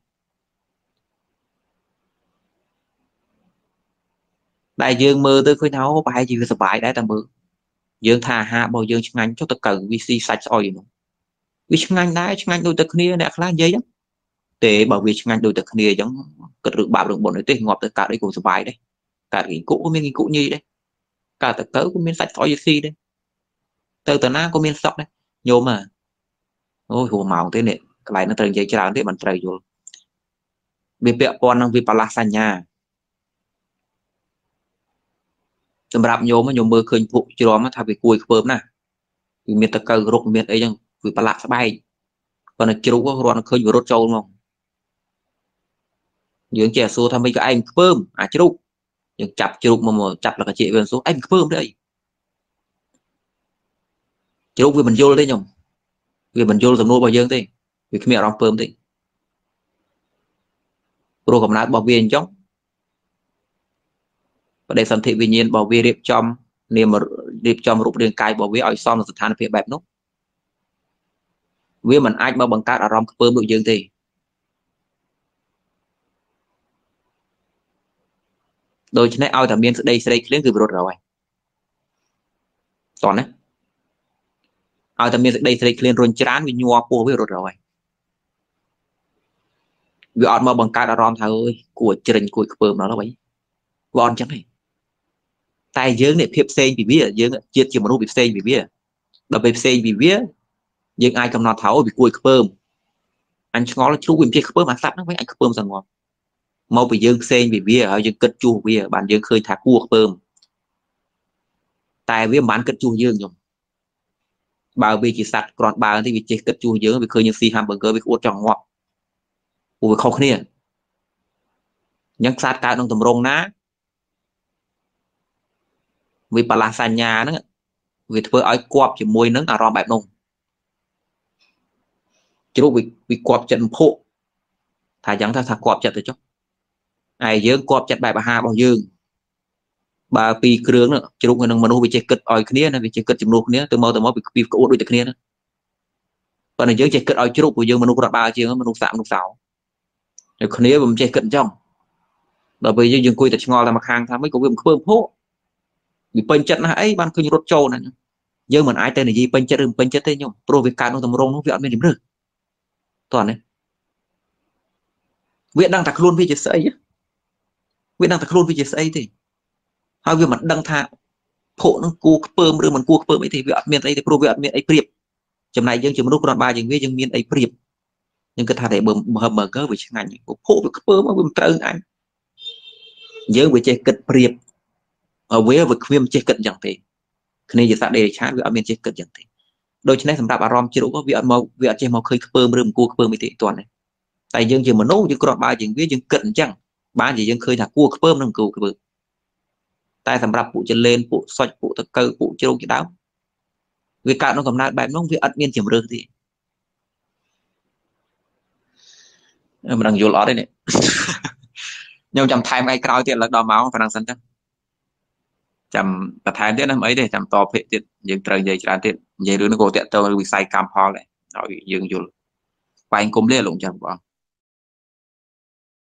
ដែលយើងមើលទៅឃើញថាអូប្រហែលជាវាសុបាយដែរតែមើលយើងថាអាហាររបស់យើងឆ្ងាញ់ចុះទៅកើវាស៊ីសាច់ស្អុយនោះវាឆ្ងាញ់ដែរឆ្ងាញ់ដូចតែគ្នាអ្នកខ្លះនិយាយទេបើវាឆ្ងាញ់ដូចតែគ្នាអញ្ចឹងគិតរឿងបាបរឿងបុណ្យទេងាប់ទៅកើតអីក៏សុបាយដែរកើតគីគុក៏មានគីគុញីដែរកើតទៅទៅក៏មានសាច់ស្អុយស៊ីដែរទៅទៅណាក៏មានសក់ដែរញោមហ่ะអូយហួម៉ោងទេនេះកន្លែងនោះត្រូវនិយាយច្រើនទេមិនត្រូវយល់វាពាក់ព័ន្ធនឹងវិបលាសសញ្ញា សម្រាប់ញោមញោមមើលឃើញភក់ជ្រាំថាវាគួយខ្ពើមណាវាមានតកៅរុកមានអីចឹងវាប្រឡាក់ស្បែកប៉ុន្តែជ្រូករត់ឃើញវារត់ចូលមកយើងចេះសួរថាមិនក៏ឯងខ្ពើមអាជ្រូកយើងចាប់ជ្រូកមកមកចាប់លកជាវាសួរឯងខ្ពើមទេអីជ្រូកវាមិនយល់ទេញោមវាមិនយល់សំណួររបស់យើងទេវាគ្មានអារម្មណ៍ពើមទេព្រោះកំណើតរបស់វាអញ្ចឹង បដិសន្ធិវិញ្ញាណរបស់វារៀបចំនាមរៀបចំរូបរាងកាយរបស់វាឲ្យសមនឹងស្ថានភាពបែបនោះវាមិនអាចមកបង្កើតអារម្មណ៍ខ្ពើមដូចយើងទេដូច្នេះឲ្យតែមានស្ដីស្ដីឃ្លៀងគឺវិរុទ្ធហើយតោះណាឲ្យតែមានសេចក្តីស្រេកឃ្លានរុញច្រានវាញ័រពោះវារត់ហើយវាអត់មកបង្កើតអារម្មណ៍ថាអើយគួរជ្រិញគួរខ្ពើមដល់ហើយវាអត់ចឹងទេ តែយើងនេះភាពផ្សេងពីវាយើងជាតិជាមនុស្សវាផ្សេងពីវាដល់ពេលផ្សេងពីវាយើងអាចកំណត់ថាអូវាគួរខ្ពើមអញឆ្ងល់ជ្រូកវាមិនចេះខ្ពើមអាសត្វហ្នឹងវិញអញខ្ពើមសងប់មកពីយើងផ្សេងពីវាហើយយើងគិតជួសវាបានយើងឃើញថាគួរខ្ពើមតែវាមិនបានគិតជួសយើងខ្ញុំបើវាជាសត្វគ្រាន់បើទីវាចេះគិតជួសយើងវាឃើញយើងស៊ី hamburger វាក្អួតចង់ងាប់ព្រោះវាខុសគ្នាអញ្ចឹងសត្វកើតក្នុងតម្រងណា វាបលាសញ្ញាហ្នឹងវាធ្វើឲ្យគប់ជាមួយនឹងអារម្មណ៍បែបនោះជ្រូកវាគប់ចិត្តភក់ថាអញ្ចឹងថាថាគប់ចិត្តទៅចុះឯយើងគប់ចិត្តបែបអាហាររបស់យើងបើពីរគ្រឿងនោះជ្រូកនឹងមនុស្សវាចេះគិតឲ្យគ្នាណាវាចេះគិតជំនួសគ្នាទៅមកទៅមកវាពីក្អួតដូចតែគ្នាណាប៉ុន្តែយើងចេះគិតឲ្យជ្រូកព្រោះយើងមនុស្សរត់បាល់ជាងមនុស្សសាក់មនុស្សសោតែគ្នាវាមិនចេះគិតអញ្ចឹងដល់ពេលយើងយើងអង្គុយតែឆ្ងល់តែមកខាងថាមិនក៏វាមិនខ្ពើមភក់ វាពេញចិត្តណាស់អីបានឃើញរត់ចូលណាយើងមិនអាចទៅនិយាយពេញចិត្តឬមិនពេញចិត្តទេខ្ញុំព្រោះវាកើតក្នុងតម្រងនោះវាអត់មានជំរឿតោះនេះវាដឹងតែខ្លួនវាជាស្អីវាដឹងតែខ្លួនវាជាស្អីទេហើយវាមិនដឹងថាភក់នឹងគួរខ្ពើមឬមិនគួរខ្ពើមអីទេវាអត់មានអីទេព្រោះវាអត់មានអីប្រៀបចំណែកយើងជាមនុស្សគ្រាន់បើជាងវាយើងមានអីប្រៀបយើងគិតថាតែបើ burger វាឆ្ងាញ់ភក់វាខ្ពើមវាមិនត្រូវអញយើងវាចេះគិតប្រៀប វាវាគ្មានចេះគិតយ៉ាងទេគ្នាជាសត្វដេរឆាតវាអត់មានចេះគិតយ៉ាងទេដូច្នេះសម្រាប់អារម្មណ៍ជ្រុកវាអត់មកវាអត់ចេះមកឃើញខ្ពើមឬមិនគួរខ្ពើមអីទេទាន់ទេតែយើងជាមនុស្សយើងគ្រាន់បើជាងវាយើងគិតអញ្ចឹងបានជាយើងឃើញថាគួរខ្ពើមនិងគួរខ្ពើមតែសម្រាប់ពួកចលេនពួកសុចពួកតកៅពួកជ្រូកជាដើមវាកើតក្នុងកំណើតបែបនោះវាអត់មានជំរឿសទេមិនដឹងយល់អត់ទេនេះខ្ញុំចាំថែមថ្ងៃក្រោយទៀតឡើងដល់ម៉ោងប៉ុណ្ណឹងសិនចឹង ចាំបន្ថែមទៀតណាមិនអីទេចាំតភាគទៀតយើងត្រូវនិយាយច្រើនទៀតនិយាយរឿងនេះក៏តាក់ទងវិស័យកម្មផលដែរឲ្យយើងយល់បែងគុំលាលោកចាំបង